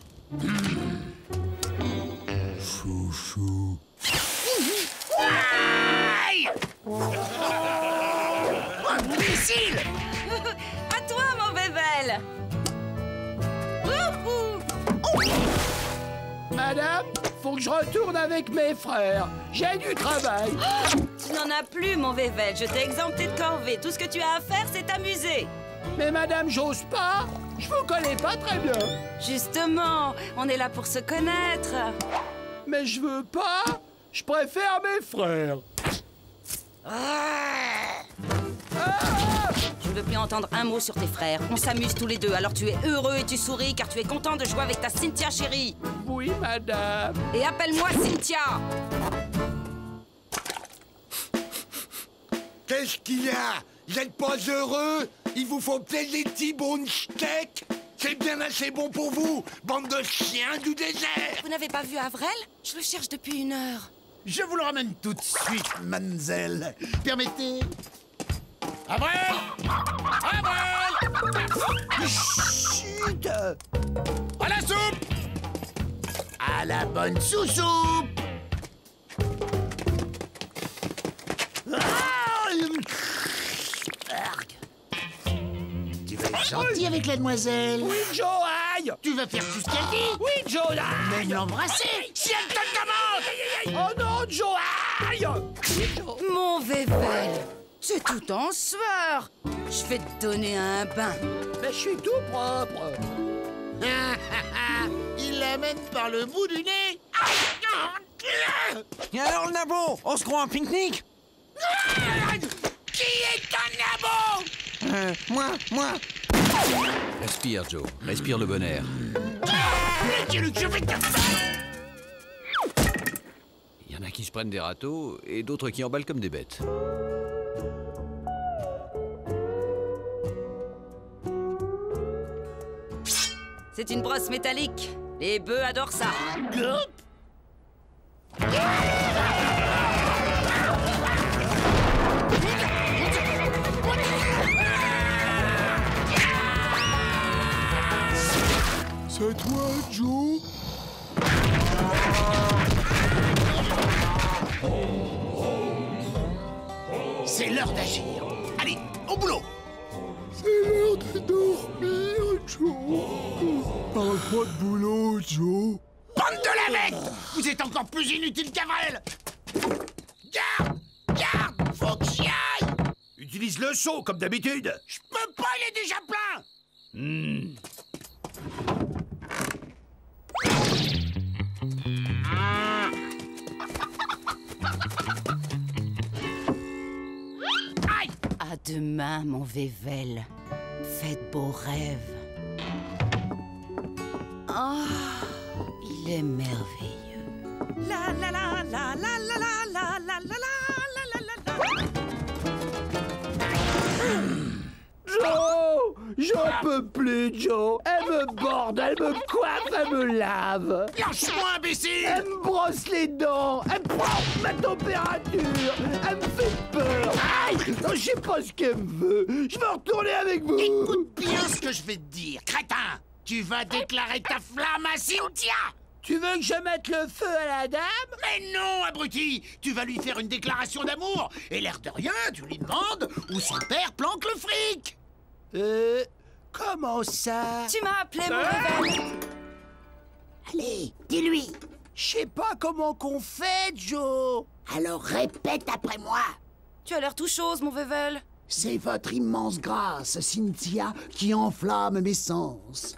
F: Madame, faut que je retourne avec mes frères. J'ai du travail.
W: Tu n'en as plus, mon Vével. Je t'ai exempté de corvée. Tout ce que tu as à faire, c'est t'amuser.
F: Mais madame, j'ose pas. Je vous connais pas très bien.
W: Justement, on est là pour se connaître.
F: Mais je veux pas. Je préfère mes frères.
W: Je ne veux plus entendre un mot sur tes frères. On s'amuse tous les deux. Alors tu es heureux et tu souris car tu es content de jouer avec ta Cynthia chérie.
F: Oui, madame.
W: Et appelle-moi Cynthia.
V: Qu'est-ce qu'il y a? Vous n'êtes pas heureux? Il vous faut peut-être des petits bons steak C'est bien assez bon pour vous, bande de chiens du désert
W: Vous n'avez pas vu Avrel? Je le cherche depuis une heure.
D: Je vous le ramène tout de suite, mademoiselle. Permettez. Avrel Avrel
F: Chut
D: À la soupe À la bonne sous-soupe Ah. Tu vas être gentil avec la demoiselle.
F: Oui, Joe, aïe
D: Tu vas faire tout ce qu'elle dit.
F: Oui, Joe, aïe
D: Même l'embrasser. Si elle te le demande
F: Oh non, Joe, aïe.
W: Mon Vével, c'est tout en sueur. Je vais te donner un bain.
F: Mais je suis tout propre.
D: Il l'amène par le bout du nez.
X: Et alors le nabo On se croit en pique-nique? Euh, moi, moi.
A: Respire, Joe. Respire le bon air.
D: Te...
A: Il y en a qui se prennent des râteaux et d'autres qui emballent comme des bêtes.
W: C'est une brosse métallique. Les bœufs adorent ça.
E: C'est toi, Joe
D: C'est l'heure d'agir. Allez, au boulot.
E: C'est l'heure de dormir, Joe. Parle-moi de boulot, Joe.
D: Bande de la bête Vous êtes encore plus inutile qu'Avrel Garde Garde Faut que j'y aille.
F: Utilise le seau, comme d'habitude.
D: Je peux pas, il est déjà plein.
F: Hmm.
W: Demain, mon Vével. Faites beaux rêves. Ah, il est merveilleux.
X: La la la la la la la la la la la
F: Joe J'en peux plus, Joe. Elle me borde, elle me coiffe, elle me lave.
D: Lâche-moi, imbécile.
F: Elle me brosse les dents Elle prend ma température Elle me fait peur. Aïe Je sais pas ce qu'elle me veut. Je veux retourner avec vous.
D: Écoute bien ce que je vais te dire, crétin. Tu vas déclarer ta flamme à Cynthia.
F: Tu veux que je mette le feu à la dame?
D: Mais non, abruti. Tu vas lui faire une déclaration d'amour. Et l'air de rien, tu lui demandes où son père planque le fric
F: Euh... Comment ça?
W: Tu m'as appelé, mon
F: Ah
W: Vével.
S: Allez, dis-lui.
F: Je sais pas comment qu'on fait, Joe
S: Alors répète après moi.
W: Tu as l'air tout chose, mon Vével.
S: C'est votre immense grâce, Cynthia, qui enflamme mes sens.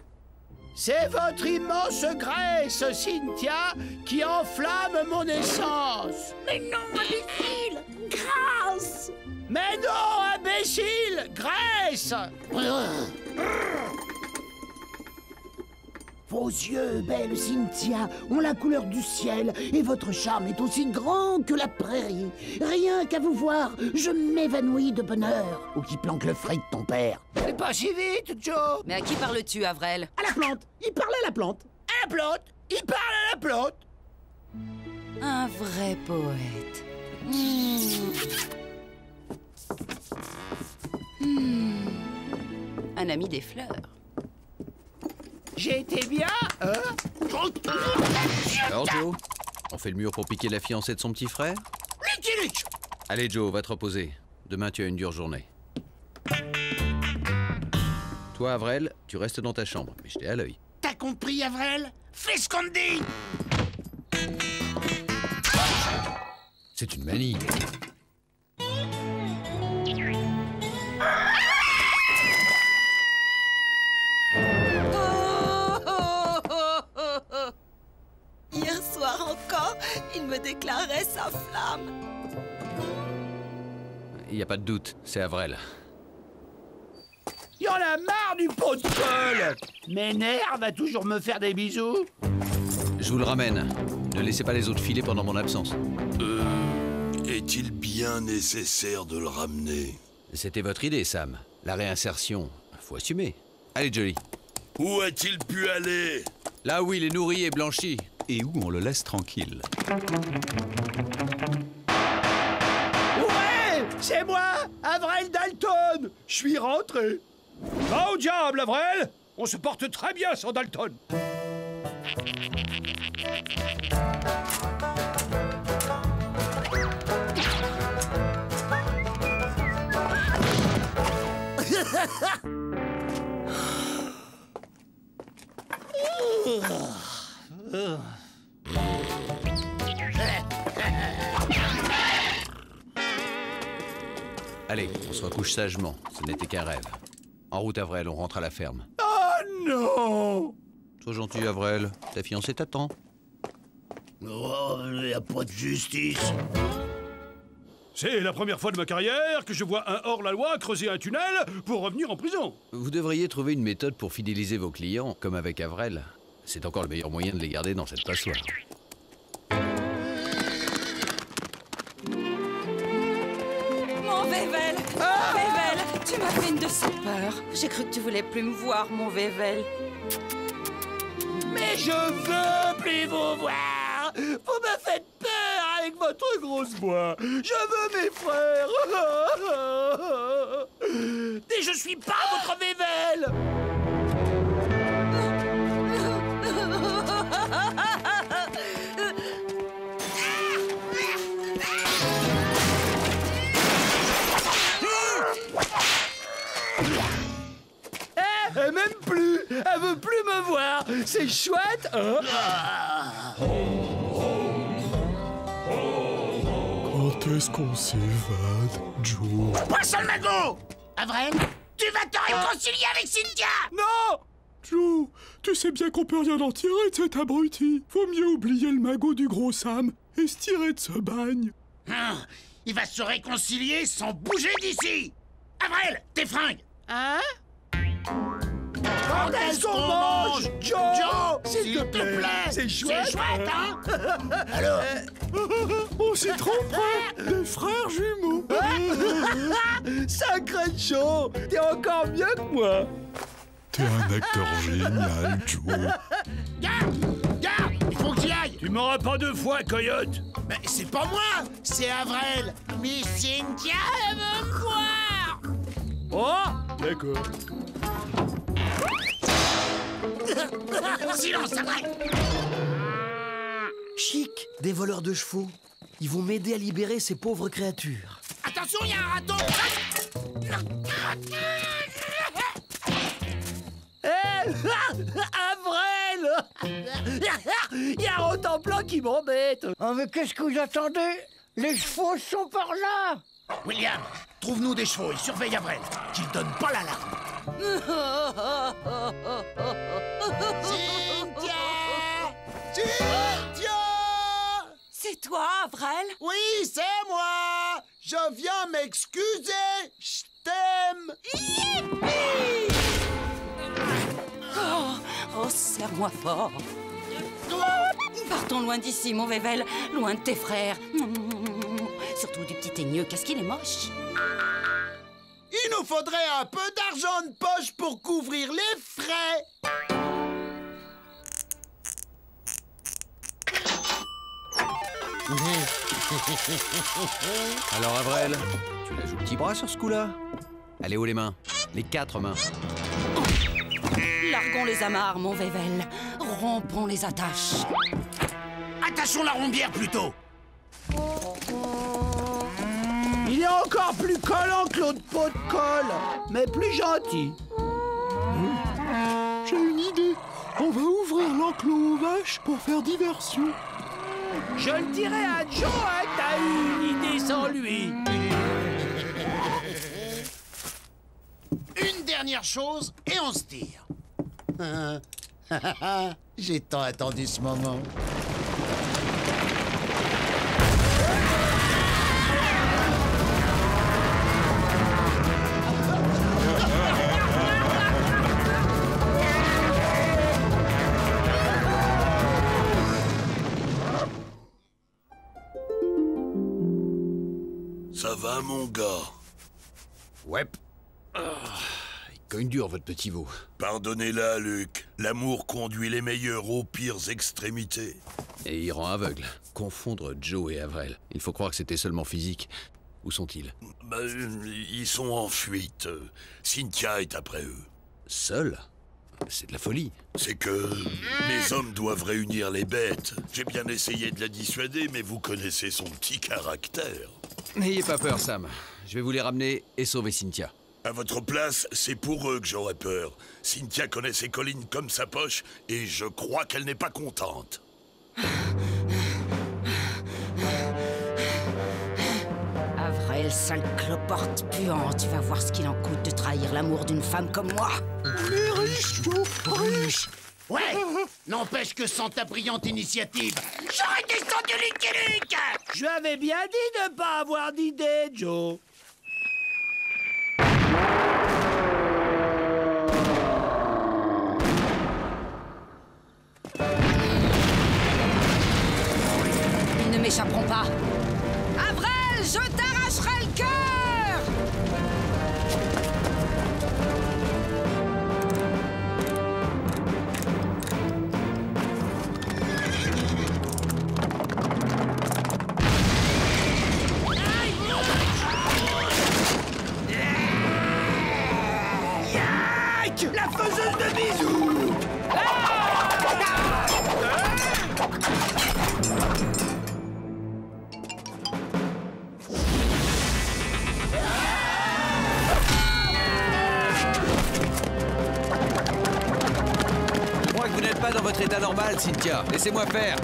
F: C'est votre immense graisse, Cynthia, qui enflamme mon essence
S: Mais non, imbécile Grâce
F: Mais non, imbécile Graisse
S: Vos yeux, belle Cynthia, ont la couleur du ciel et votre charme est aussi grand que la prairie. Rien qu'à vous voir, je m'évanouis de bonheur. Ou qui planque le fric de ton père.
F: Mais pas si vite, Joe
W: Mais à qui parles-tu, Avrel?
S: À la plante Il parlait à la plante
F: À la plante Il parle à la plante
W: Un vrai poète. Hmm. Hmm. Un ami des fleurs.
F: J'ai été bien, hein?
A: Alors, Joe On fait le mur pour piquer la fiancée de son petit frère? Allez, Joe, va te reposer. Demain, tu as une dure journée. Toi, Avrel, tu restes dans ta chambre, mais je t'ai à l'œil.
D: T'as compris, Avrel? Fais ce qu'on te dit
A: C'est une manie.
X: Il me déclarait sa flamme.
A: Il n'y a pas de doute, c'est Avrel.
F: Il en a marre du pot de colle M'énerve à toujours me faire des bisous
A: Je vous le ramène. Ne laissez pas les autres filer pendant mon absence.
V: Euh. Est-il bien nécessaire de le ramener?
A: C'était votre idée, Sam. La réinsertion. Faut assumer. Allez, Jolly.
V: Où a-t-il pu aller?
A: Là où il est nourri et blanchi.
H: Et où on le laisse tranquille.
F: Ouais C'est moi, Avrel Dalton. Je suis rentré. Va au diable, Avrel. On se porte très bien sans Dalton
A: Recouche sagement. Ce n'était qu'un rêve. En route, Avrel, on rentre à la ferme.
F: Oh non
A: Sois gentil, Avrel. Ta fiancée t'attend.
V: Oh, y a pas de justice.
Y: C'est la première fois de ma carrière que je vois un hors-la-loi creuser un tunnel pour revenir en prison.
A: Vous devriez trouver une méthode pour fidéliser vos clients, comme avec Avrel. C'est encore le meilleur moyen de les garder dans cette passoire.
W: Mon Vével Vével Tu m'as fait une de ces peurs. J'ai cru que tu voulais plus me voir, mon Vével.
D: Mais je veux plus vous voir Vous me faites peur avec votre grosse voix Je veux mes frères Et je suis pas votre Vével
Z: veut plus me voir. C'est chouette, hein.
E: Quand est-ce qu'on s'évade, Joe
D: Poisson le magot. Avril, tu vas te réconcilier avec Cynthia.
E: Non. Joe, tu sais bien qu'on peut rien en tirer de cet abruti. Faut mieux oublier le magot du gros Sam et se tirer de ce bagne.
D: Hein, Il va se réconcilier sans bouger d'ici. Avril, tes fringues
Z: Hein?
D: Quand est-ce qu'on mange, Joe S'il te plaît
Z: C'est chouette,
D: C'est chouette, hein Alors
E: On s'y tromperait Des frères jumeaux.
Z: Sacré Joe T'es encore mieux que moi.
E: T'es un acteur génial, Joe.
D: Garde Garde Il faut que j'y aille.
Y: Tu m'auras pas deux fois, Coyote.
D: Mais c'est pas moi C'est Avril Miss Cynthia elle veut me voir
Y: Oh D'accord.
D: Silence, Avril
G: Chic, des voleurs de chevaux. Ils vont m'aider à libérer ces pauvres créatures.
D: Attention, il y a un raton.
Z: Eh Avrel. Il y a un Rotenplan qui m'embête.
M: Ah, mais qu'est-ce que vous attendez? Les chevaux sont par là.
D: William, trouve-nous des chevaux et surveille Avril, qu'il donne pas l'alarme.
W: Cynthia
D: Cynthia
W: C'est toi, Avrel?
D: Oui, c'est moi Je viens m'excuser Je t'aime
W: Oh, oh serre-moi fort. Partons loin d'ici, mon Vével, loin de tes frères. Surtout du petit teigneux, qu'est-ce qu'il est moche?
D: Il nous faudrait un peu d'argent de poche pour couvrir les frais
A: Alors, Avrel, tu la joues petit bras sur ce coup-là? Allez, où les mains? Les quatre mains.
W: Largons les amarres, mon Vével. Rompons les attaches.
D: Attachons la rombière plutôt
Z: encore plus collant que l'autre pot de colle, mais plus gentil.
E: J'ai une idée. On va ouvrir l'enclos aux vaches pour faire diversion.
Z: Je le dirai à Joe, hein, t'as eu une idée sans lui.
D: Une dernière chose et on se tire. J'ai tant attendu ce moment.
V: Va, mon gars
A: Ouais. Ah, il cogne dur, votre petit veau.
V: Pardonnez-la, Luc. L'amour conduit les meilleurs aux pires extrémités.
A: Et il rend aveugle. Confondre Joe et Avrel. Il faut croire que c'était seulement physique. Où sont-ils?
V: Bah, ils sont en fuite. Cynthia est après eux.
A: Seuls C'est de la folie.
V: C'est que les hommes doivent réunir les bêtes. J'ai bien essayé de la dissuader, mais vous connaissez son petit caractère.
A: N'ayez pas peur, Sam. Je vais vous les ramener et sauver Cynthia.
V: À votre place, c'est pour eux que j'aurais peur. Cynthia connaît ses collines comme sa poche, et je crois qu'elle n'est pas contente.
W: Avrel, sale cloporte puant, tu vas voir ce qu'il en coûte de trahir l'amour d'une femme comme moi.
E: Mais riche, Joe, riche
D: Ouais. N'empêche que sans ta brillante initiative, j'aurais descendu Lucky Luke
Z: Je avais bien dit de pas avoir d'idée, Joe.
W: Ils ne m'échapperont pas. Avril, je t'arracherai
A: dans votre état normal, Cynthia. Laissez-moi faire.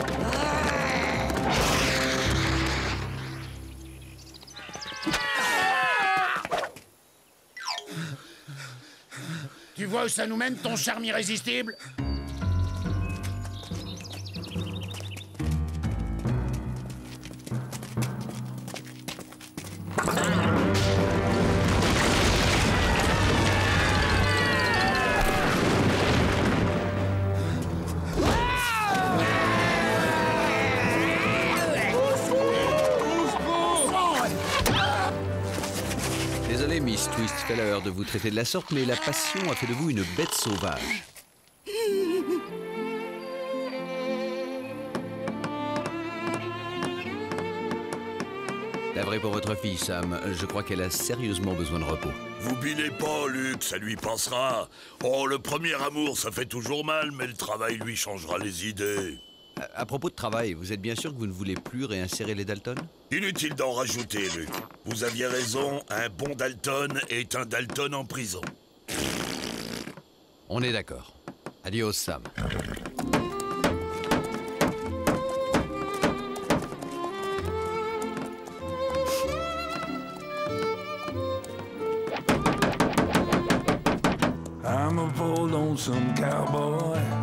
D: Tu vois où ça nous mène, ton charme irrésistible?
A: De vous traiter de la sorte, mais la passion a fait de vous une bête sauvage. La vraie pour votre fille, Sam. Je crois qu'elle a sérieusement besoin de repos.
V: Vous bilez pas, Luc, ça lui passera. Oh, le premier amour, ça fait toujours mal, mais le travail lui changera les idées.
A: À, à propos de travail, vous êtes bien sûr que vous ne voulez plus réinsérer les Dalton?
V: Inutile d'en rajouter, Luc. Vous aviez raison, un bon Dalton est un Dalton en prison.
A: On est d'accord. Adios, Sam.
P: I'm a poor lonesome cowboy.